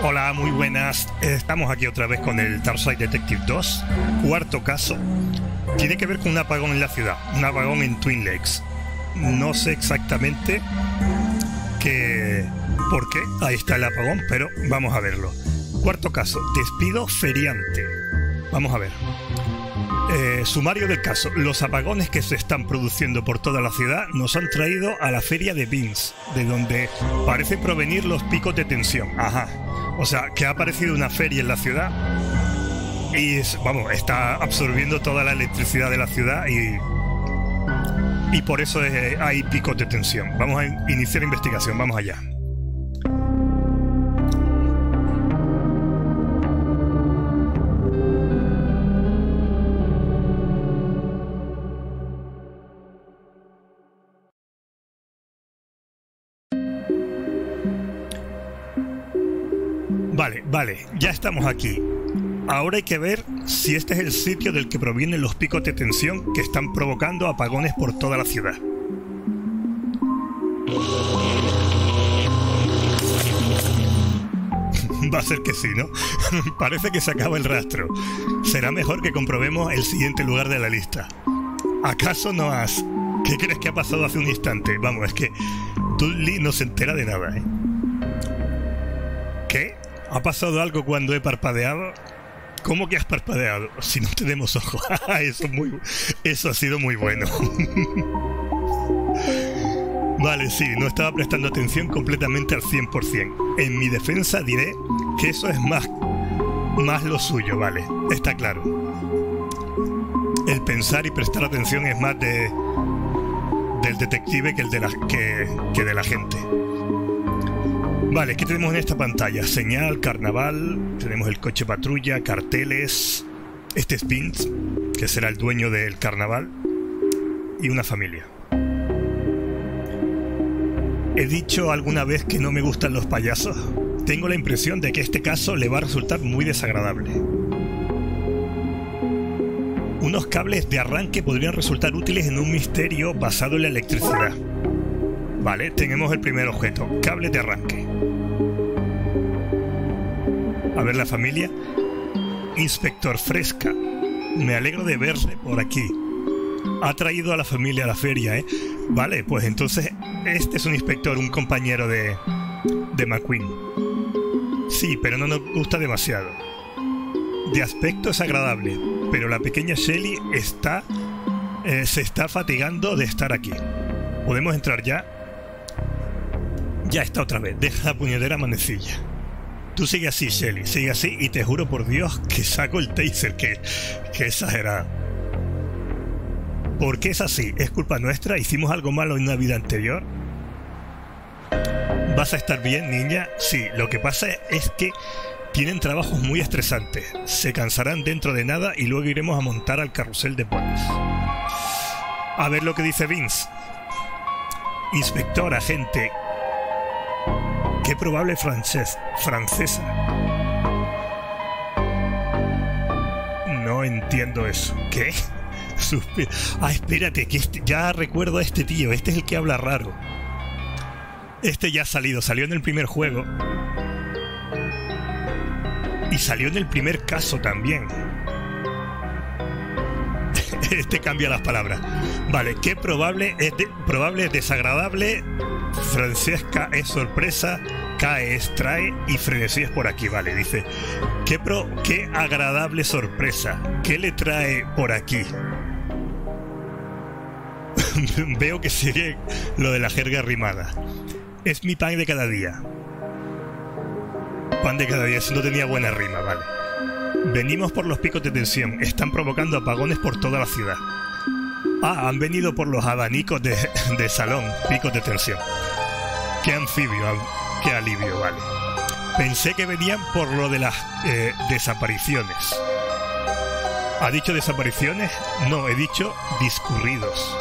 Hola, muy buenas. Estamos aquí otra vez con el Tarside Detective 2. Cuarto caso. Tiene que ver con un apagón en la ciudad, un apagón en Twin Lakes. No sé exactamente qué, por qué ahí está el apagón, pero vamos a verlo. Cuarto caso, despido feriante. Vamos a ver. Eh, sumario del caso. Los apagones que se están produciendo por toda la ciudad nos han traído a la feria de Vince, de donde parecen provenir los picos de tensión. Ajá. O sea, que ha aparecido una feria en la ciudad y, vamos, está absorbiendo toda la electricidad de la ciudad y, y por eso hay picos de tensión. Vamos a iniciar investigación, vamos allá. Vale, ya estamos aquí. Ahora hay que ver si este es el sitio del que provienen los picos de tensión que están provocando apagones por toda la ciudad. Va a ser que sí, ¿no? Parece que se acaba el rastro. Será mejor que comprobemos el siguiente lugar de la lista. ¿Acaso no has... ¿Qué crees que ha pasado hace un instante? Vamos, es que Dudley no se entera de nada, ¿eh? ¿Ha pasado algo cuando he parpadeado? ¿Cómo que has parpadeado? Si no tenemos ojos. eso, muy, eso ha sido muy bueno. vale, sí, no estaba prestando atención completamente al 100%. En mi defensa diré que eso es más, más lo suyo, vale. Está claro. El pensar y prestar atención es más de del detective que el de la que, que de la gente. Vale, ¿qué tenemos en esta pantalla? Señal, carnaval, tenemos el coche patrulla, carteles, este es que será el dueño del carnaval, y una familia. ¿He dicho alguna vez que no me gustan los payasos? Tengo la impresión de que este caso le va a resultar muy desagradable. Unos cables de arranque podrían resultar útiles en un misterio basado en la electricidad. Vale, tenemos el primer objeto, cables de arranque. A ver la familia. Inspector Fresca. Me alegro de verle por aquí. Ha traído a la familia a la feria, ¿eh? Vale, pues entonces este es un inspector, un compañero de, de McQueen. Sí, pero no nos gusta demasiado. De aspecto es agradable, pero la pequeña Shelly está... Eh, se está fatigando de estar aquí. ¿Podemos entrar ya? Ya está otra vez. Deja la puñetera manecilla. Tú sigue así, Shelly, sigue así y te juro por Dios que saco el taser, que, que exagerado. ¿Por qué es así? ¿Es culpa nuestra? ¿Hicimos algo malo en una vida anterior? ¿Vas a estar bien, niña? Sí, lo que pasa es que tienen trabajos muy estresantes. Se cansarán dentro de nada y luego iremos a montar al carrusel de bolas. A ver lo que dice Vince. Inspector, agente, Qué probable francés, francesa. No entiendo eso. ¿Qué? ah, espérate, que este, ya recuerdo a este tío. Este es el que habla raro. Este ya ha salido, salió en el primer juego. Y salió en el primer caso también. Este cambia las palabras. Vale, qué probable es, probable es desagradable Francesca es sorpresa, K es trae y frenesí es por aquí, vale. Dice, qué, pro, qué agradable sorpresa, ¿qué le trae por aquí? Veo que sigue lo de la jerga rimada. Es mi pan de cada día. Pan de cada día, eso no tenía buena rima, vale. Venimos por los picos de tensión, están provocando apagones por toda la ciudad. Ah, han venido por los abanicos de, salón, picos de tensión. Qué anfibio, qué alivio, vale. Pensé que venían por lo de las eh, desapariciones. ¿Ha dicho desapariciones? No, he dicho discurridos.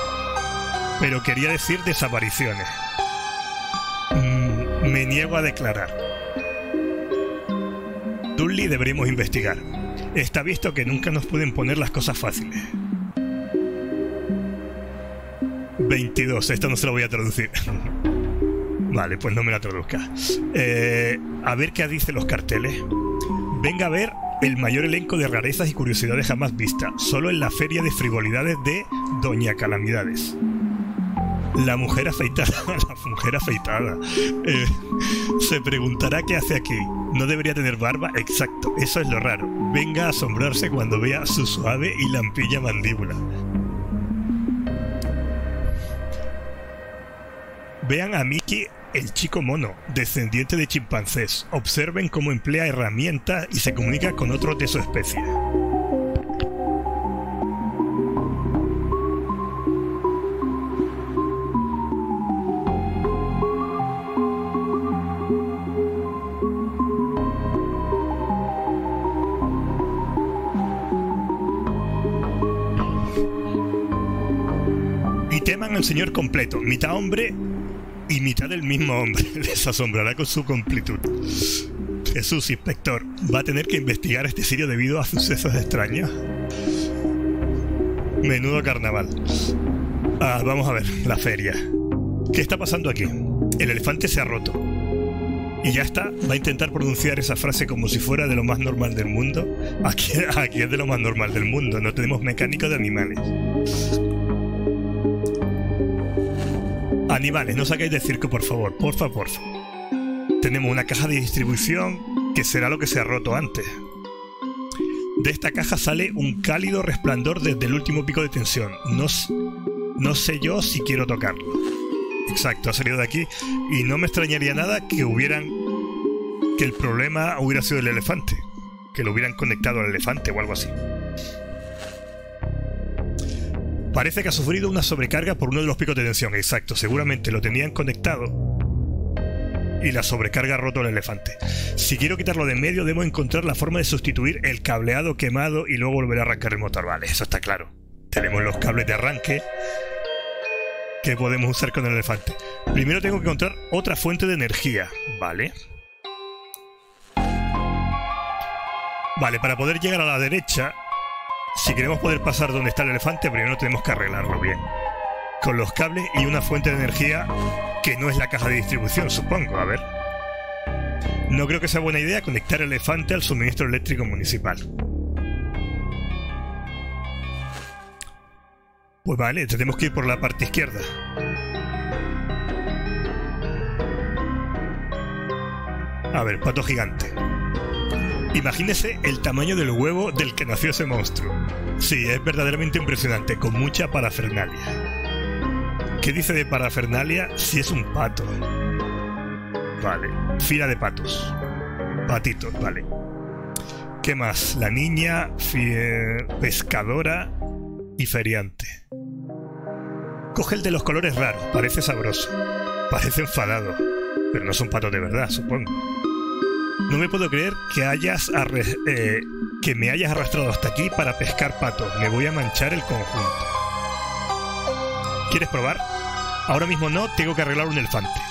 Pero quería decir desapariciones. Mm, me niego a declarar. Dudley deberíamos investigar. Está visto que nunca nos pueden poner las cosas fáciles. 22, esto no se lo voy a traducir. Vale, pues no me la traduzca. Eh, a ver qué dicen los carteles. Venga a ver el mayor elenco de rarezas y curiosidades jamás vista, solo en la feria de frivolidades de Doña Calamidades. La mujer afeitada, la mujer afeitada. Eh, se preguntará qué hace aquí. ¿No debería tener barba? Exacto, eso es lo raro. Venga a asombrarse cuando vea su suave y lampilla mandíbula. Vean a Mickey el chico mono, descendiente de chimpancés. Observen cómo emplea herramientas y se comunica con otros de su especie. Y teman al señor completo, mitad hombre y mitad del mismo hombre. Les asombrará con su completud. Jesús, inspector, va a tener que investigar este sitio debido a sucesos extraños. Menudo carnaval. Ah, vamos a ver, la feria. ¿Qué está pasando aquí? El elefante se ha roto. Y ya está, va a intentar pronunciar esa frase como si fuera de lo más normal del mundo. Aquí, aquí es de lo más normal del mundo, no tenemos mecánico de animales. Animales, no saquéis de circo, por favor, por favor. Tenemos una caja de distribución que será lo que se ha roto antes. De esta caja sale un cálido resplandor desde el último pico de tensión. No, no sé yo si quiero tocarlo. Exacto, ha salido de aquí y no me extrañaría nada que hubieran que el problema hubiera sido el elefante, que lo hubieran conectado al elefante o algo así. Parece que ha sufrido una sobrecarga por uno de los picos de tensión. Exacto, seguramente lo tenían conectado y la sobrecarga ha roto el elefante. Si quiero quitarlo de en medio, debo encontrar la forma de sustituir el cableado quemado y luego volver a arrancar el motor. Vale, eso está claro. Tenemos los cables de arranque que podemos usar con el elefante. Primero tengo que encontrar otra fuente de energía. Vale. Vale, para poder llegar a la derecha si queremos poder pasar donde está el elefante, primero tenemos que arreglarlo bien. Con los cables y una fuente de energía que no es la caja de distribución, supongo. A ver. No creo que sea buena idea conectar el elefante al suministro eléctrico municipal. Pues vale, tenemos que ir por la parte izquierda. A ver, pato gigante. Imagínese el tamaño del huevo del que nació ese monstruo. Sí, es verdaderamente impresionante, con mucha parafernalia. ¿Qué dice de parafernalia si es un pato? Vale, fila de patos. Patitos, vale. ¿Qué más? La niña, pescadora y feriante. Coge el de los colores raros, parece sabroso. Parece enfadado. Pero no son patos de verdad, supongo. No me puedo creer que hayas eh, que me hayas arrastrado hasta aquí para pescar patos. Me voy a manchar el conjunto. ¿Quieres probar? Ahora mismo no, tengo que arreglar un elefante.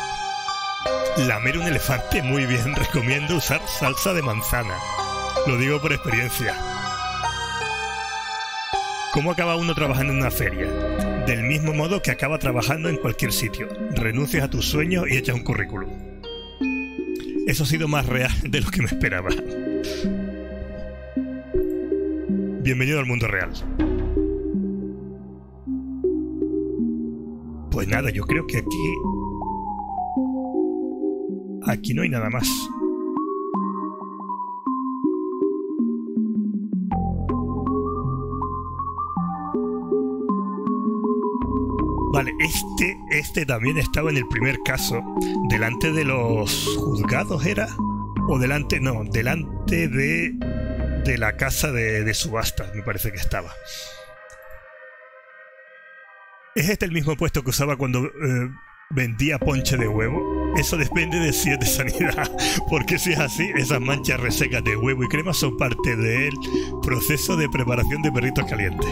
Lamer un elefante, muy bien. Recomiendo usar salsa de manzana. Lo digo por experiencia. ¿Cómo acaba uno trabajando en una feria? Del mismo modo que acaba trabajando en cualquier sitio. Renuncias a tus sueños y echas un currículum. Eso ha sido más real de lo que me esperaba. Bienvenido al mundo real. Pues nada, yo creo que aquí... Aquí no hay nada más. Vale, este, este también estaba en el primer caso, delante de los juzgados, ¿era? O delante, no, delante de, de la casa de, de subastas, me parece que estaba. ¿Es este el mismo puesto que usaba cuando eh, vendía ponche de huevo? Eso depende de si es de sanidad, porque si es así, esas manchas resecas de huevo y crema son parte del proceso de preparación de perritos calientes.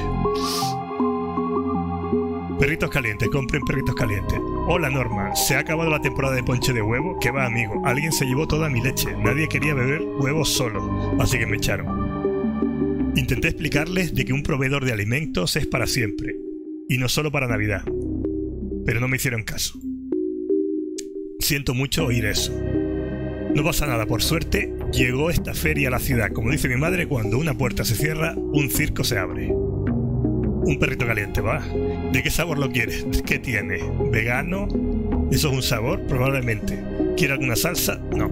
Perritos calientes, compren perritos calientes. Hola Norma, se ha acabado la temporada de ponche de huevo. ¿Qué va, amigo? Alguien se llevó toda mi leche. Nadie quería beber huevos solo, así que me echaron. Intenté explicarles de que un proveedor de alimentos es para siempre, y no solo para Navidad. Pero no me hicieron caso. Siento mucho oír eso. No pasa nada, por suerte, llegó esta feria a la ciudad. Como dice mi madre, cuando una puerta se cierra, un circo se abre. Un perrito caliente, ¿va? ¿De qué sabor lo quieres? ¿Qué tiene? ¿Vegano? ¿Eso es un sabor? Probablemente. ¿Quiere alguna salsa? No.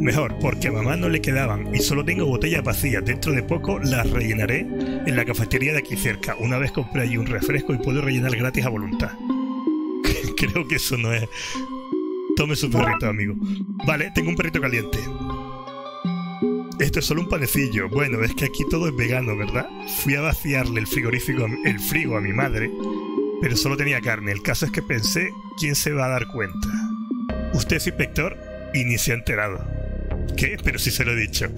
Mejor, porque a mamá no le quedaban y solo tengo botellas vacías. Dentro de poco las rellenaré en la cafetería de aquí cerca. Una vez compré allí un refresco y puedo rellenar gratis a voluntad. Creo que eso no es. Tome su perrito, amigo. Vale, tengo un perrito caliente. Esto es solo un panecillo. Bueno, es que aquí todo es vegano, ¿verdad? Fui a vaciarle el frigorífico, el frigo a mi madre, pero solo tenía carne. El caso es que pensé, ¿quién se va a dar cuenta? Usted es inspector y ni se ha enterado. ¿Qué? Pero si se lo he dicho.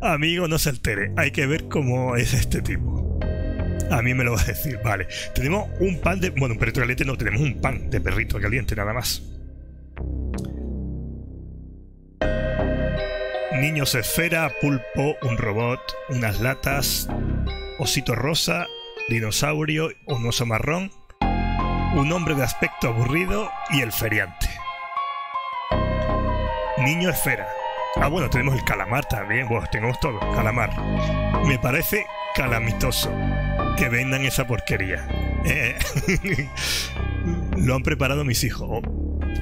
Amigo, no se altere. Hay que ver cómo es este tipo. A mí me lo va a decir. Vale. Tenemos un pan de... Bueno, un perrito caliente no. Tenemos un pan de perrito caliente, nada más. Niños esfera, pulpo, un robot, unas latas, osito rosa, dinosaurio, un oso marrón, un hombre de aspecto aburrido y el feriante. Niño esfera. Ah, bueno, tenemos el calamar también. Bueno, tenemos todo. Calamar. Me parece calamitoso que vendan esa porquería. Eh, lo han preparado mis hijos.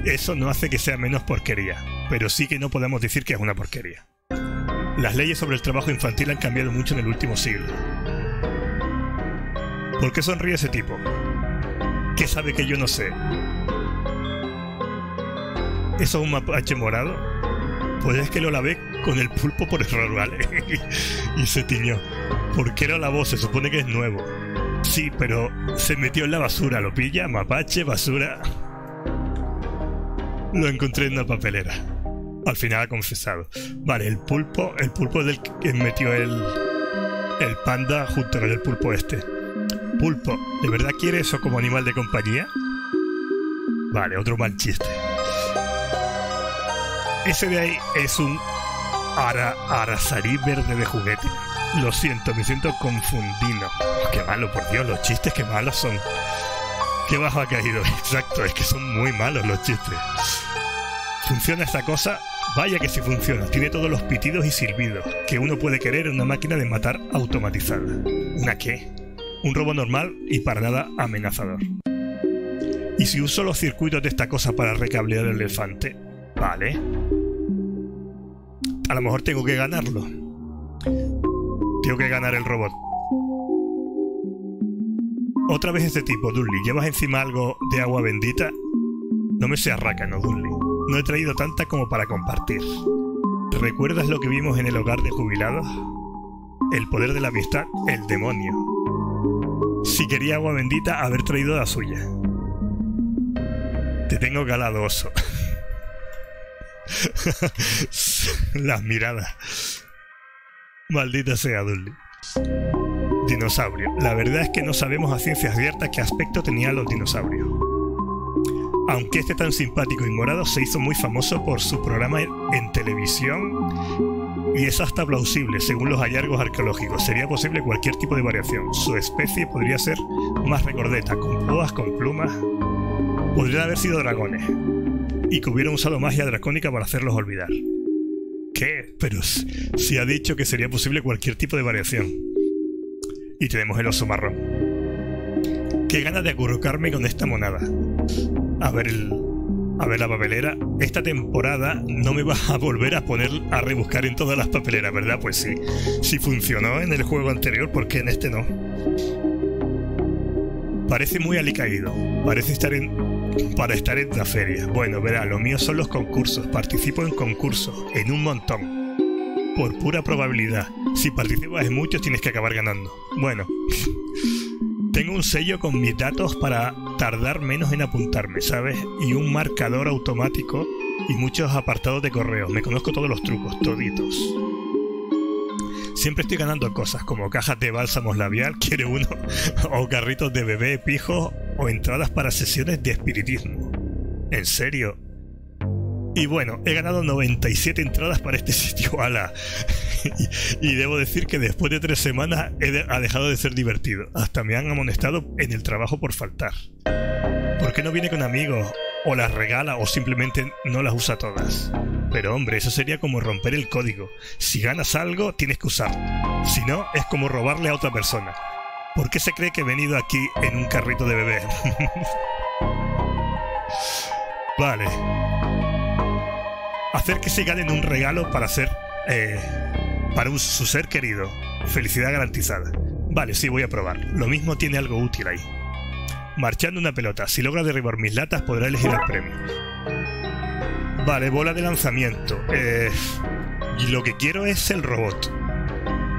Eso no hace que sea menos porquería, pero sí que no podemos decir que es una porquería. Las leyes sobre el trabajo infantil han cambiado mucho en el último siglo. ¿Por qué sonríe ese tipo? ¿Qué sabe que yo no sé? ¿Eso es un mapache morado? Pues es que lo lavé con el pulpo por error, ¿vale? y se tiñó. ¿Por qué lo lavó? Se supone que es nuevo. Sí, pero se metió en la basura. ¿Lo pilla? Mapache, basura. Lo encontré en una papelera. Al final ha confesado. Vale, el pulpo, el pulpo del que metió el, el panda junto con el pulpo este. Pulpo, ¿de verdad quiere eso como animal de compañía? Vale, otro mal chiste. Ese de ahí es un ara, arazarí verde de juguete. Lo siento, me siento confundido. qué malo, por Dios, los chistes qué malos son. Qué bajo ha caído. Exacto, es que son muy malos los chistes. ¿Funciona esta cosa? Vaya que sí funciona. Tiene todos los pitidos y silbidos que uno puede querer en una máquina de matar automatizada. ¿Una qué? Un robo normal y para nada amenazador. ¿Y si uso los circuitos de esta cosa para recablear el elefante? Vale. A lo mejor tengo que ganarlo. Tengo que ganar el robot. Otra vez este tipo, Dudley. ¿Llevas encima algo de agua bendita? No me seas rácano, Dudley. No he traído tanta como para compartir. ¿Recuerdas lo que vimos en el hogar de jubilados? El poder de la amistad, el demonio. Si quería agua bendita, haber traído la suya. Te tengo calado, oso. Las miradas. Maldita sea, Dudley. Dinosaurio. La verdad es que no sabemos a ciencia cierta qué aspecto tenían los dinosaurios. Aunque este tan simpático y morado se hizo muy famoso por su programa en televisión y es hasta plausible según los hallazgos arqueológicos. Sería posible cualquier tipo de variación. Su especie podría ser más recordeta, con púas, con plumas. Podrían haber sido dragones y que hubieran usado magia dracónica para hacerlos olvidar. ¿Qué? Pero si ha dicho que sería posible cualquier tipo de variación. Y tenemos el oso marrón. Qué ganas de acurrucarme con esta monada a ver el, a ver la papelera. Esta temporada no me va a volver a poner a rebuscar en todas las papeleras, ¿verdad? Pues sí. Si funcionó en el juego anterior, ¿por qué en este no? Parece muy alicaído. Parece estar en. para estar en la feria. Bueno, verá, lo mío son los concursos. Participo en concursos, en un montón. Por pura probabilidad. Si participas en muchos, tienes que acabar ganando. Bueno. Tengo un sello con mis datos para tardar menos en apuntarme, ¿sabes? Y un marcador automático y muchos apartados de correo. Me conozco todos los trucos, toditos. Siempre estoy ganando cosas como cajas de bálsamos labial, quiere uno, o carritos de bebé, pijo, o entradas para sesiones de espiritismo. ¿En serio? Y bueno, he ganado 97 entradas para este sitio, ala. y, debo decir que después de tres semanas ha dejado de ser divertido. Hasta me han amonestado en el trabajo por faltar. ¿Por qué no viene con amigos o las regala o simplemente no las usa todas. Pero hombre, eso sería como romper el código. Si ganas algo, tienes que usarlo. Si no, es como robarle a otra persona. ¿Por qué se cree que he venido aquí en un carrito de bebé? vale. Hacer que se ganen un regalo para ser... Eh, para su ser querido. Felicidad garantizada. Vale, sí, voy a probar. Lo mismo tiene algo útil ahí. Marchando una pelota. Si logra derribar mis latas, podrá elegir el premio. Vale, bola de lanzamiento. Eh, y lo que quiero es el robot.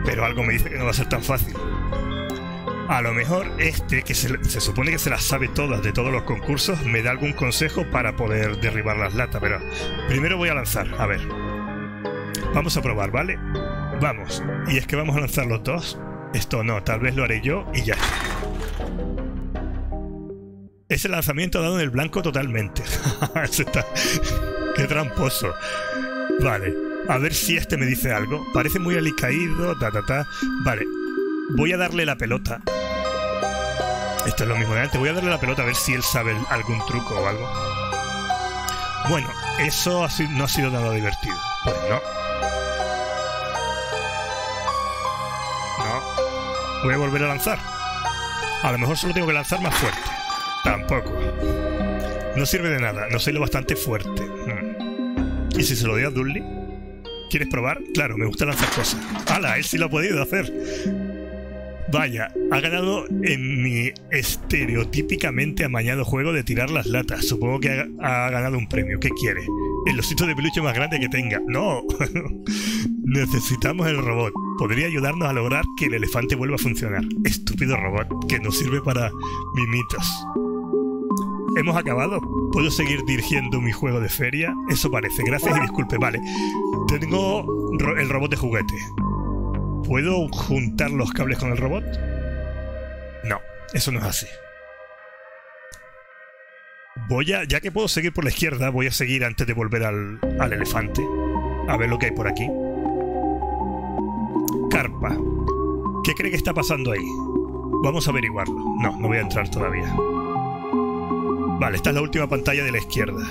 Pero algo me dice que no va a ser tan fácil. A lo mejor este, que se, se, supone que se las sabe todas de todos los concursos, me da algún consejo para poder derribar las latas, pero primero voy a lanzar, a ver. Vamos a probar, ¿vale? Vamos. Y es que vamos a lanzar los dos. Esto no, tal vez lo haré yo y ya. Ese lanzamiento ha dado en el blanco totalmente. está... Qué tramposo. Vale. A ver si este me dice algo. Parece muy alicaído, ta ta ta. Vale. Voy a darle la pelota. Esto es lo mismo de antes. Voy a darle la pelota a ver si él sabe algún truco o algo. Bueno, eso no ha sido nada divertido. Pues no. No. Voy a volver a lanzar. A lo mejor solo tengo que lanzar más fuerte. Tampoco. No sirve de nada. No soy lo bastante fuerte. Hmm. ¿Y si se lo doy a Dudley? ¿Quieres probar? Claro, me gusta lanzar cosas. ¡Hala! Él sí lo ha podido hacer. Vaya, ha ganado en mi estereotípicamente amañado juego de tirar las latas. Supongo que ha, ganado un premio. ¿Qué quiere? El osito de peluche más grande que tenga. ¡No! Necesitamos el robot. Podría ayudarnos a lograr que el elefante vuelva a funcionar. Estúpido robot que nos sirve para mimitos. ¿Hemos acabado? ¿Puedo seguir dirigiendo mi juego de feria? Eso parece. Gracias y disculpe. Vale. Tengo el robot de juguete. ¿Puedo juntar los cables con el robot? No, eso no es así. Voy a, ya que puedo seguir por la izquierda, voy a seguir antes de volver al, al elefante. A ver lo que hay por aquí. Carpa. ¿Qué cree que está pasando ahí? Vamos a averiguarlo. No, no voy a entrar todavía. Vale, esta es la última pantalla de la izquierda.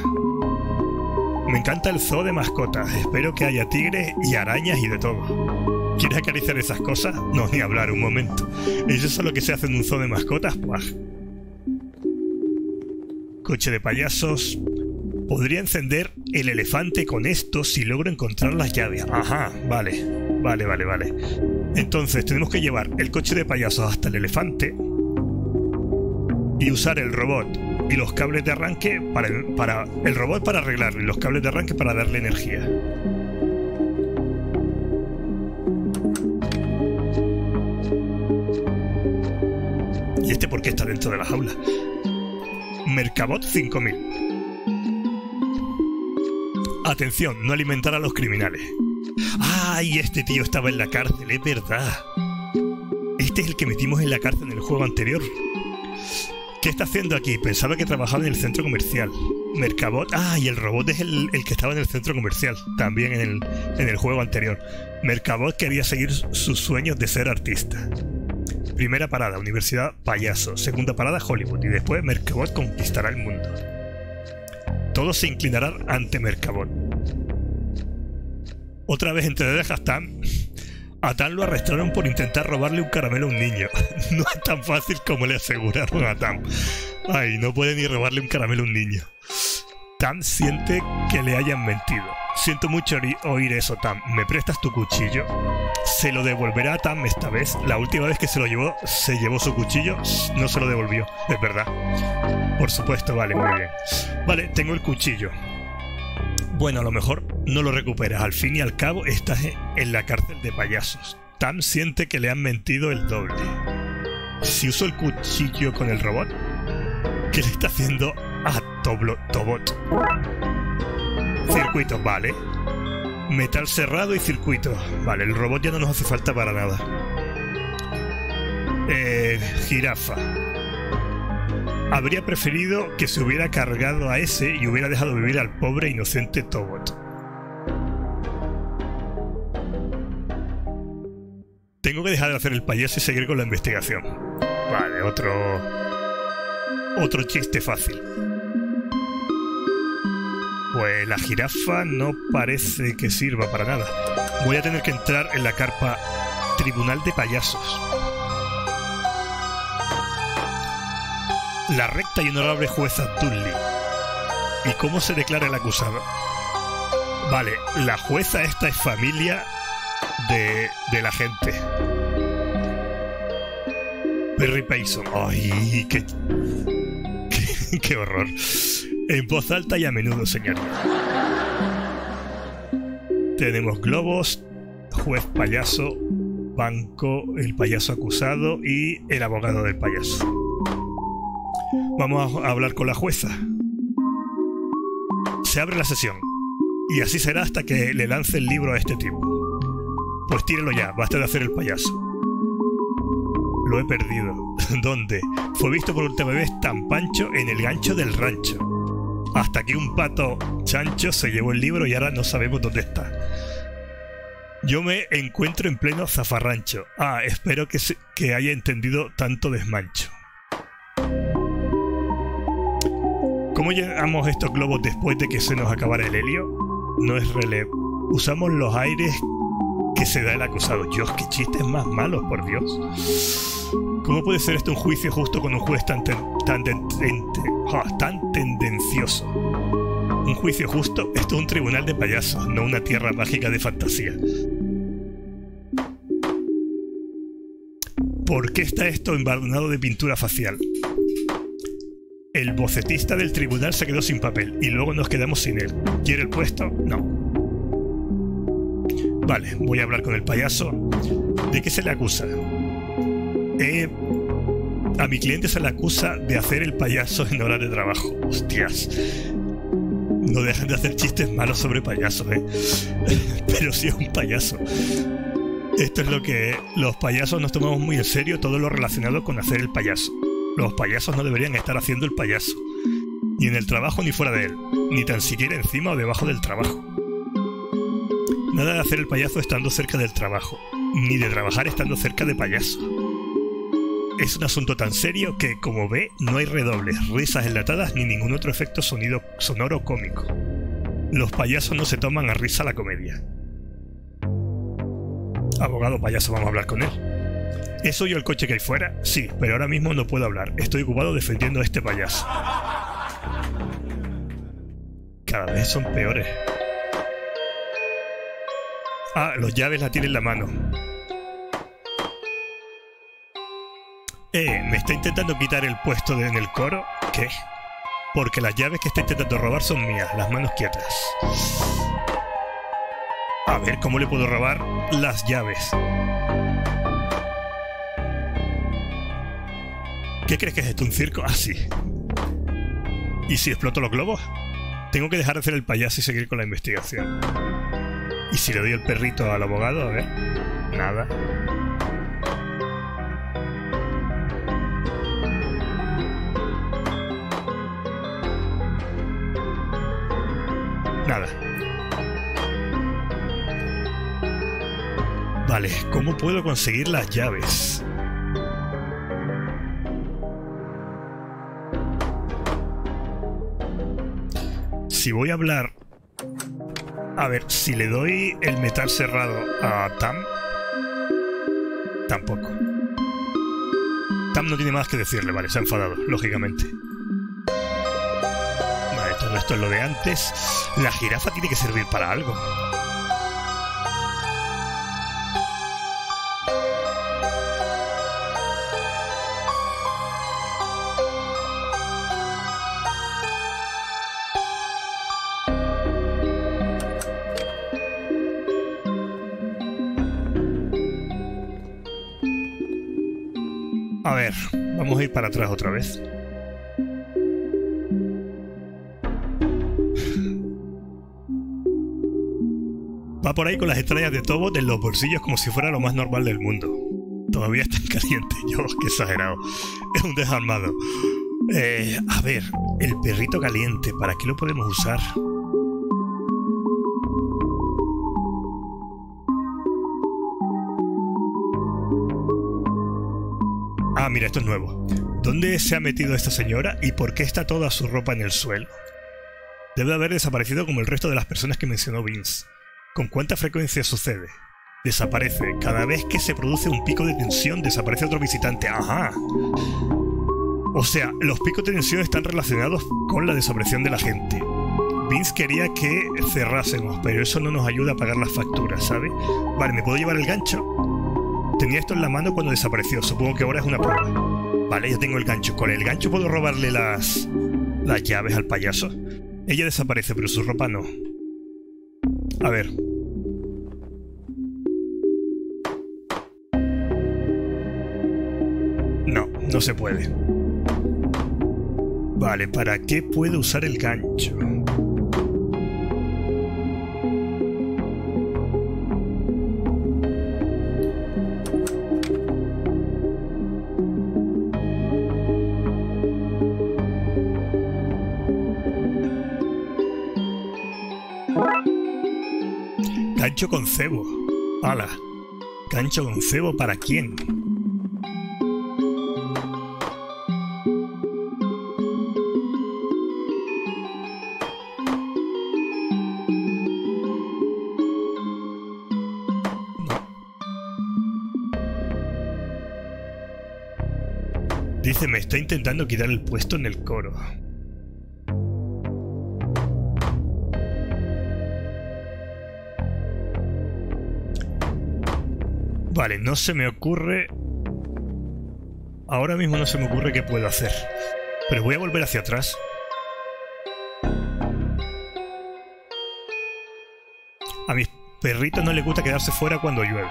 Me encanta el zoo de mascotas. Espero que haya tigres y arañas y de todo. ¿Quieres acariciar esas cosas? No, ni hablar un momento. ¿Eso es lo que se hace en un zoo de mascotas? Pues. Coche de payasos. Podría encender el elefante con esto si logro encontrar las llaves. Ajá, vale. Vale, vale, vale. Entonces tenemos que llevar el coche de payasos hasta el elefante y usar el robot y los cables de arranque para para el robot para arreglarlo y los cables de arranque para darle energía. Por qué está dentro de la jaula? Mercabot 5000. Atención, no alimentar a los criminales. ¡Ay! Este tío estaba en la cárcel, es verdad. Este es el que metimos en la cárcel en el juego anterior. ¿Qué está haciendo aquí? Pensaba que trabajaba en el centro comercial. Mercabot. Ah, y el robot es el, que estaba en el centro comercial, también en el, en el juego anterior. Mercabot quería seguir sus sueños de ser artista. Primera parada, Universidad Payaso. Segunda parada, Hollywood. Y después Mercabot conquistará el mundo. Todos se inclinarán ante Mercabot. Otra vez entre dejas Tam. A Tam lo arrestaron por intentar robarle un caramelo a un niño. no es tan fácil como le aseguraron a Tam. Ay, no puede ni robarle un caramelo a un niño. Tam siente que le hayan mentido. Siento mucho oír eso, Tam. ¿Me prestas tu cuchillo? Se lo devolverá a Tam esta vez. La última vez que se lo llevó, se llevó su cuchillo. No se lo devolvió. Es verdad. Por supuesto, vale, muy bien. Vale, tengo el cuchillo. Bueno, a lo mejor no lo recuperas. Al fin y al cabo, estás en la cárcel de payasos. Tam siente que le han mentido el doble. Si uso el cuchillo con el robot, ¿qué le está haciendo a Toblo Tobot? Circuito, vale. Metal cerrado y circuito. Vale, el robot ya no nos hace falta para nada. Eh, jirafa. Habría preferido que se hubiera cargado a ese y hubiera dejado vivir al pobre inocente Tobot. Tengo que dejar de hacer el payaso y seguir con la investigación. Vale, otro... Otro chiste fácil. Pues la jirafa no parece que sirva para nada. Voy a tener que entrar en la carpa Tribunal de Payasos. La recta y honorable jueza Dudley. ¿Y cómo se declara el acusado? Vale, la jueza esta es familia de, de la gente. Perry Payson. ¡Ay, qué, qué, qué horror! En voz alta y a menudo, señor. Tenemos globos, juez payaso, banco, el payaso acusado y el abogado del payaso. Vamos a hablar con la jueza. Se abre la sesión. Y así será hasta que le lance el libro a este tipo. Pues tírelo ya, basta de hacer el payaso. Lo he perdido. ¿Dónde? Fue visto por última vez tan pancho en el gancho del rancho. Hasta que un pato chancho se llevó el libro y ahora no sabemos dónde está. Yo me encuentro en pleno zafarrancho. Ah, espero que, que haya entendido tanto desmancho. ¿Cómo llegamos estos globos después de que se nos acabara el helio? No es relevo. Usamos los aires que se da el acusado. Dios, qué chistes más malos, por Dios. ¿Cómo puede ser esto un juicio justo con un juez tan, tan, tan tendencioso? Un juicio justo, esto es un tribunal de payasos, no una tierra mágica de fantasía. ¿Por qué está esto embadurnado de pintura facial? El bocetista del tribunal se quedó sin papel y luego nos quedamos sin él. ¿Quiere el puesto? No. Vale, voy a hablar con el payaso. ¿De qué se le acusa? Eh, a mi cliente se le acusa de hacer el payaso en horas de trabajo. Hostias. No dejan de hacer chistes malos sobre payasos, ¿eh? Pero sí es un payaso. Esto es lo que los payasos nos tomamos muy en serio todo lo relacionado con hacer el payaso. Los payasos no deberían estar haciendo el payaso, ni en el trabajo ni fuera de él, ni tan siquiera encima o debajo del trabajo. Nada de hacer el payaso estando cerca del trabajo, ni de trabajar estando cerca de payaso. Es un asunto tan serio que, como ve, no hay redobles, risas enlatadas ni ningún otro efecto sonido sonoro cómico. Los payasos no se toman a risa la comedia. Abogado payaso, vamos a hablar con él. ¿Es suyo el coche que hay fuera? Sí, pero ahora mismo no puedo hablar. Estoy ocupado defendiendo a este payaso. Cada vez son peores. Ah, los llaves la tiene en la mano. Eh, ¿me está intentando quitar el puesto en el coro? ¿Qué? Porque las llaves que está intentando robar son mías, las manos quietas. A ver, ¿cómo le puedo robar las llaves? ¿Qué crees que es esto? ¿Un circo? Ah, sí. ¿Y si exploto los globos? Tengo que dejar de hacer el payaso y seguir con la investigación. ¿Y si le doy el perrito al abogado? A ver. Nada. Nada. Vale, ¿cómo puedo conseguir las llaves? Si voy a hablar... A ver, si le doy el metal cerrado a Tam... Tampoco. Tam no tiene más que decirle, vale, se ha enfadado, lógicamente. Esto es lo de antes. La jirafa tiene que servir para algo. A ver, vamos a ir para atrás otra vez. Por ahí con las estrellas de Tobot en los bolsillos como si fuera lo más normal del mundo. Todavía está caliente, yo, qué exagerado. Es un desarmado. Eh, a ver, el perrito caliente, ¿para qué lo podemos usar? Ah, mira, esto es nuevo. ¿Dónde se ha metido esta señora y por qué está toda su ropa en el suelo? Debe haber desaparecido como el resto de las personas que mencionó Vince. ¿Con cuánta frecuencia sucede? Desaparece. Cada vez que se produce un pico de tensión, desaparece otro visitante. Ajá. O sea, los picos de tensión están relacionados con la desaparición de la gente. Vince quería que cerrásemos, pero eso no nos ayuda a pagar las facturas, ¿sabe? Vale, ¿me puedo llevar el gancho? Tenía esto en la mano cuando desapareció. Supongo que ahora es una prueba. Vale, ya tengo el gancho. Con el gancho puedo robarle las... las llaves al payaso. Ella desaparece, pero su ropa no. A ver. No, no se puede. Vale, ¿para qué puedo usar el gancho? Gancho con cebo. ¡Hala! ¿Gancho con cebo para quién? Dice, me está intentando quitar el puesto en el coro. Vale, no se me ocurre... Ahora mismo no se me ocurre qué puedo hacer. Pero voy a volver hacia atrás. A mis perritos no les gusta quedarse fuera cuando llueve.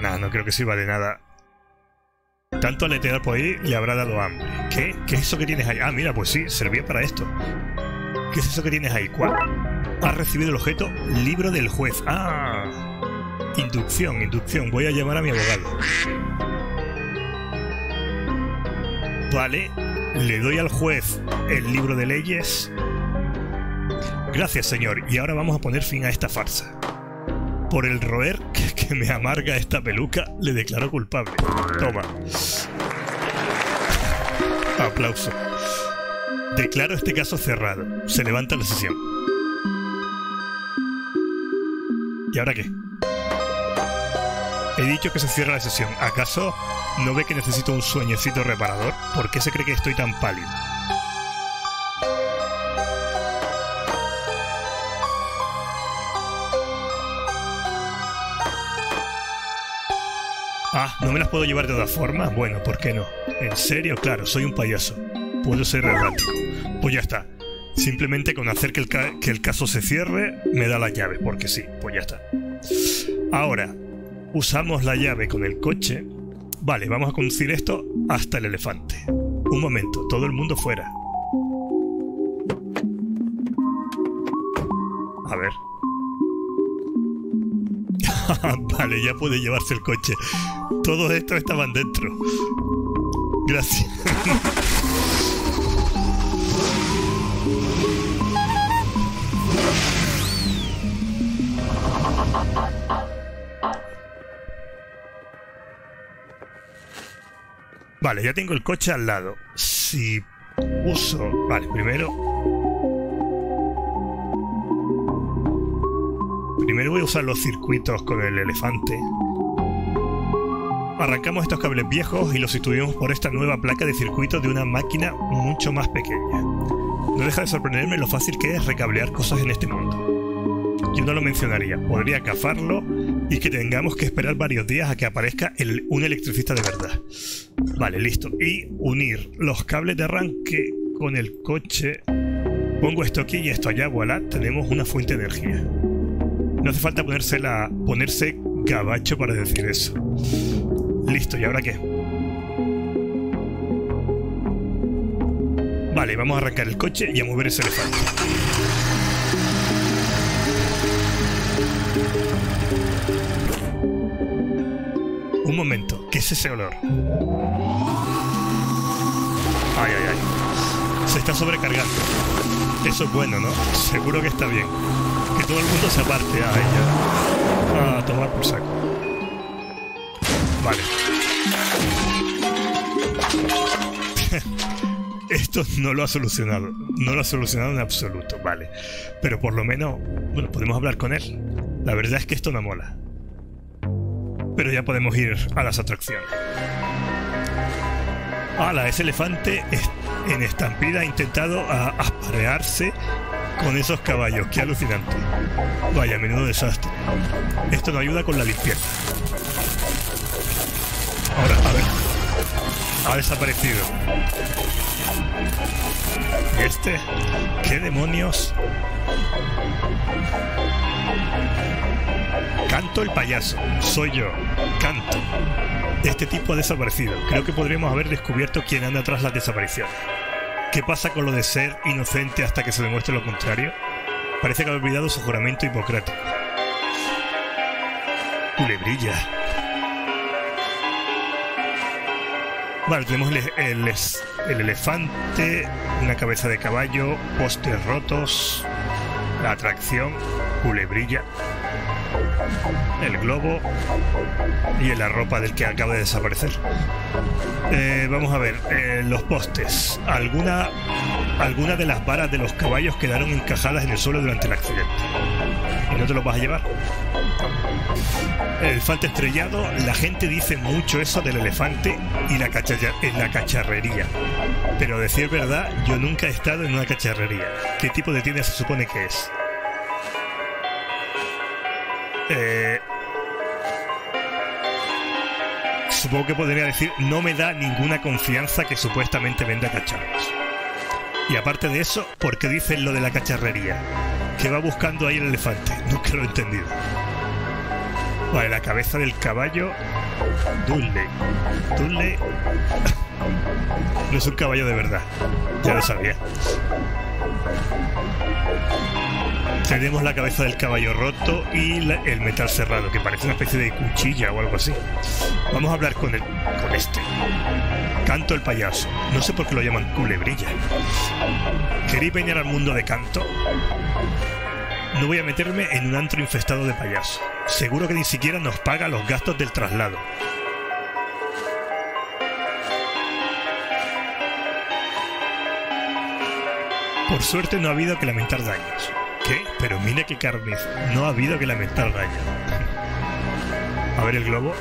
No, no creo que sirva de nada. Tanto aletear por ahí le habrá dado hambre. ¿Qué? ¿Qué es eso que tienes ahí? Ah, mira, pues sí, servía para esto. ¿Qué es eso que tienes ahí? ¿Cuál? Has recibido el objeto libro del juez. Ah, inducción, inducción. Voy a llamar a mi abogado. Vale, le doy al juez el libro de leyes. Gracias, señor. Y ahora vamos a poner fin a esta farsa. Por el roer que, me amarga esta peluca, le declaro culpable. Toma. Aplauso. Declaro este caso cerrado. Se levanta la sesión. ¿Y ahora qué? He dicho que se cierra la sesión. ¿Acaso no ve que necesito un sueñecito reparador? ¿Por qué se cree que estoy tan pálido? ¿No me las puedo llevar de todas formas? Bueno, ¿por qué no? En serio, claro, soy un payaso. Puedo ser errático. Pues ya está. Simplemente con hacer que el, que el caso se cierre, me da la llave, porque sí, pues ya está. Ahora, usamos la llave con el coche. Vale, vamos a conducir esto hasta el elefante. Un momento, todo el mundo fuera. A ver. vale, ya puede llevarse el coche. Todos estos estaban dentro. Gracias. Vale, ya tengo el coche al lado. Si uso... Vale, primero... Primero voy a usar los circuitos con el elefante. Arrancamos estos cables viejos y los sustituimos por esta nueva placa de circuito de una máquina mucho más pequeña. No deja de sorprenderme lo fácil que es recablear cosas en este mundo. Yo no lo mencionaría, podría cafarlo y que tengamos que esperar varios días a que aparezca un electricista de verdad. Vale, listo. Y unir los cables de arranque con el coche. Pongo esto aquí y esto allá, voilà, tenemos una fuente de energía. No hace falta ponerse, la, ponerse gabacho para decir eso. Listo, ¿y ahora qué? Vale, vamos a arrancar el coche y a mover ese elefante. Un momento, ¿qué es ese olor? Ay, ay, ay. Se está sobrecargando. Eso es bueno, ¿no? Seguro que está bien. Todo el mundo se aparte a ella. A tomar por saco. Vale. Esto no lo ha solucionado. No lo ha solucionado en absoluto, vale. Pero por lo menos, bueno, podemos hablar con él. La verdad es que esto no mola. Pero ya podemos ir a las atracciones. ¡Hala! Ese elefante en estampida ha intentado aparearse con esos caballos. ¡Qué alucinante! Vaya, menudo desastre. Esto no ayuda con la limpieza. Ahora, a ver. Ha desaparecido. ¿Y este? ¿Qué demonios? Canto el payaso. Soy yo. Canto. Este tipo ha desaparecido. Creo que podríamos haber descubierto quién anda tras la desaparición. ¿Qué pasa con lo de ser inocente hasta que se demuestre lo contrario? Parece que ha olvidado su juramento hipocrático. Culebrilla. Vale, tenemos el, el, elefante, una cabeza de caballo, postes rotos, la atracción, culebrilla el globo y la ropa del que acaba de desaparecer. Eh, vamos a ver, eh, los postes. Alguna, alguna de las varas de los caballos quedaron encajadas en el suelo durante el accidente. ¿Y no te lo vas a llevar? El elefante estrellado, la gente dice mucho eso del elefante y la, en la cacharrería. Pero decir verdad, yo nunca he estado en una cacharrería. ¿Qué tipo de tienda se supone que es? Eh, supongo que podría decir, no me da ninguna confianza que supuestamente venda cacharros. Y aparte de eso, ¿por qué dicen lo de la cacharrería? ¿Qué va buscando ahí el elefante? Nunca lo he entendido. Vale, la cabeza del caballo. Dudley. Dudley. No es un caballo de verdad. Ya lo sabía. Tenemos la cabeza del caballo roto y el metal cerrado, que parece una especie de cuchilla o algo así. Vamos a hablar con, el, con este. Canto el payaso. No sé por qué lo llaman culebrilla. ¿Queréis venir al mundo de canto? No voy a meterme en un antro infestado de payaso. Seguro que ni siquiera nos paga los gastos del traslado. Por suerte no ha habido que lamentar daños. ¿Qué? Pero mire qué carne. No ha habido que lamentar daño. A ver el globo.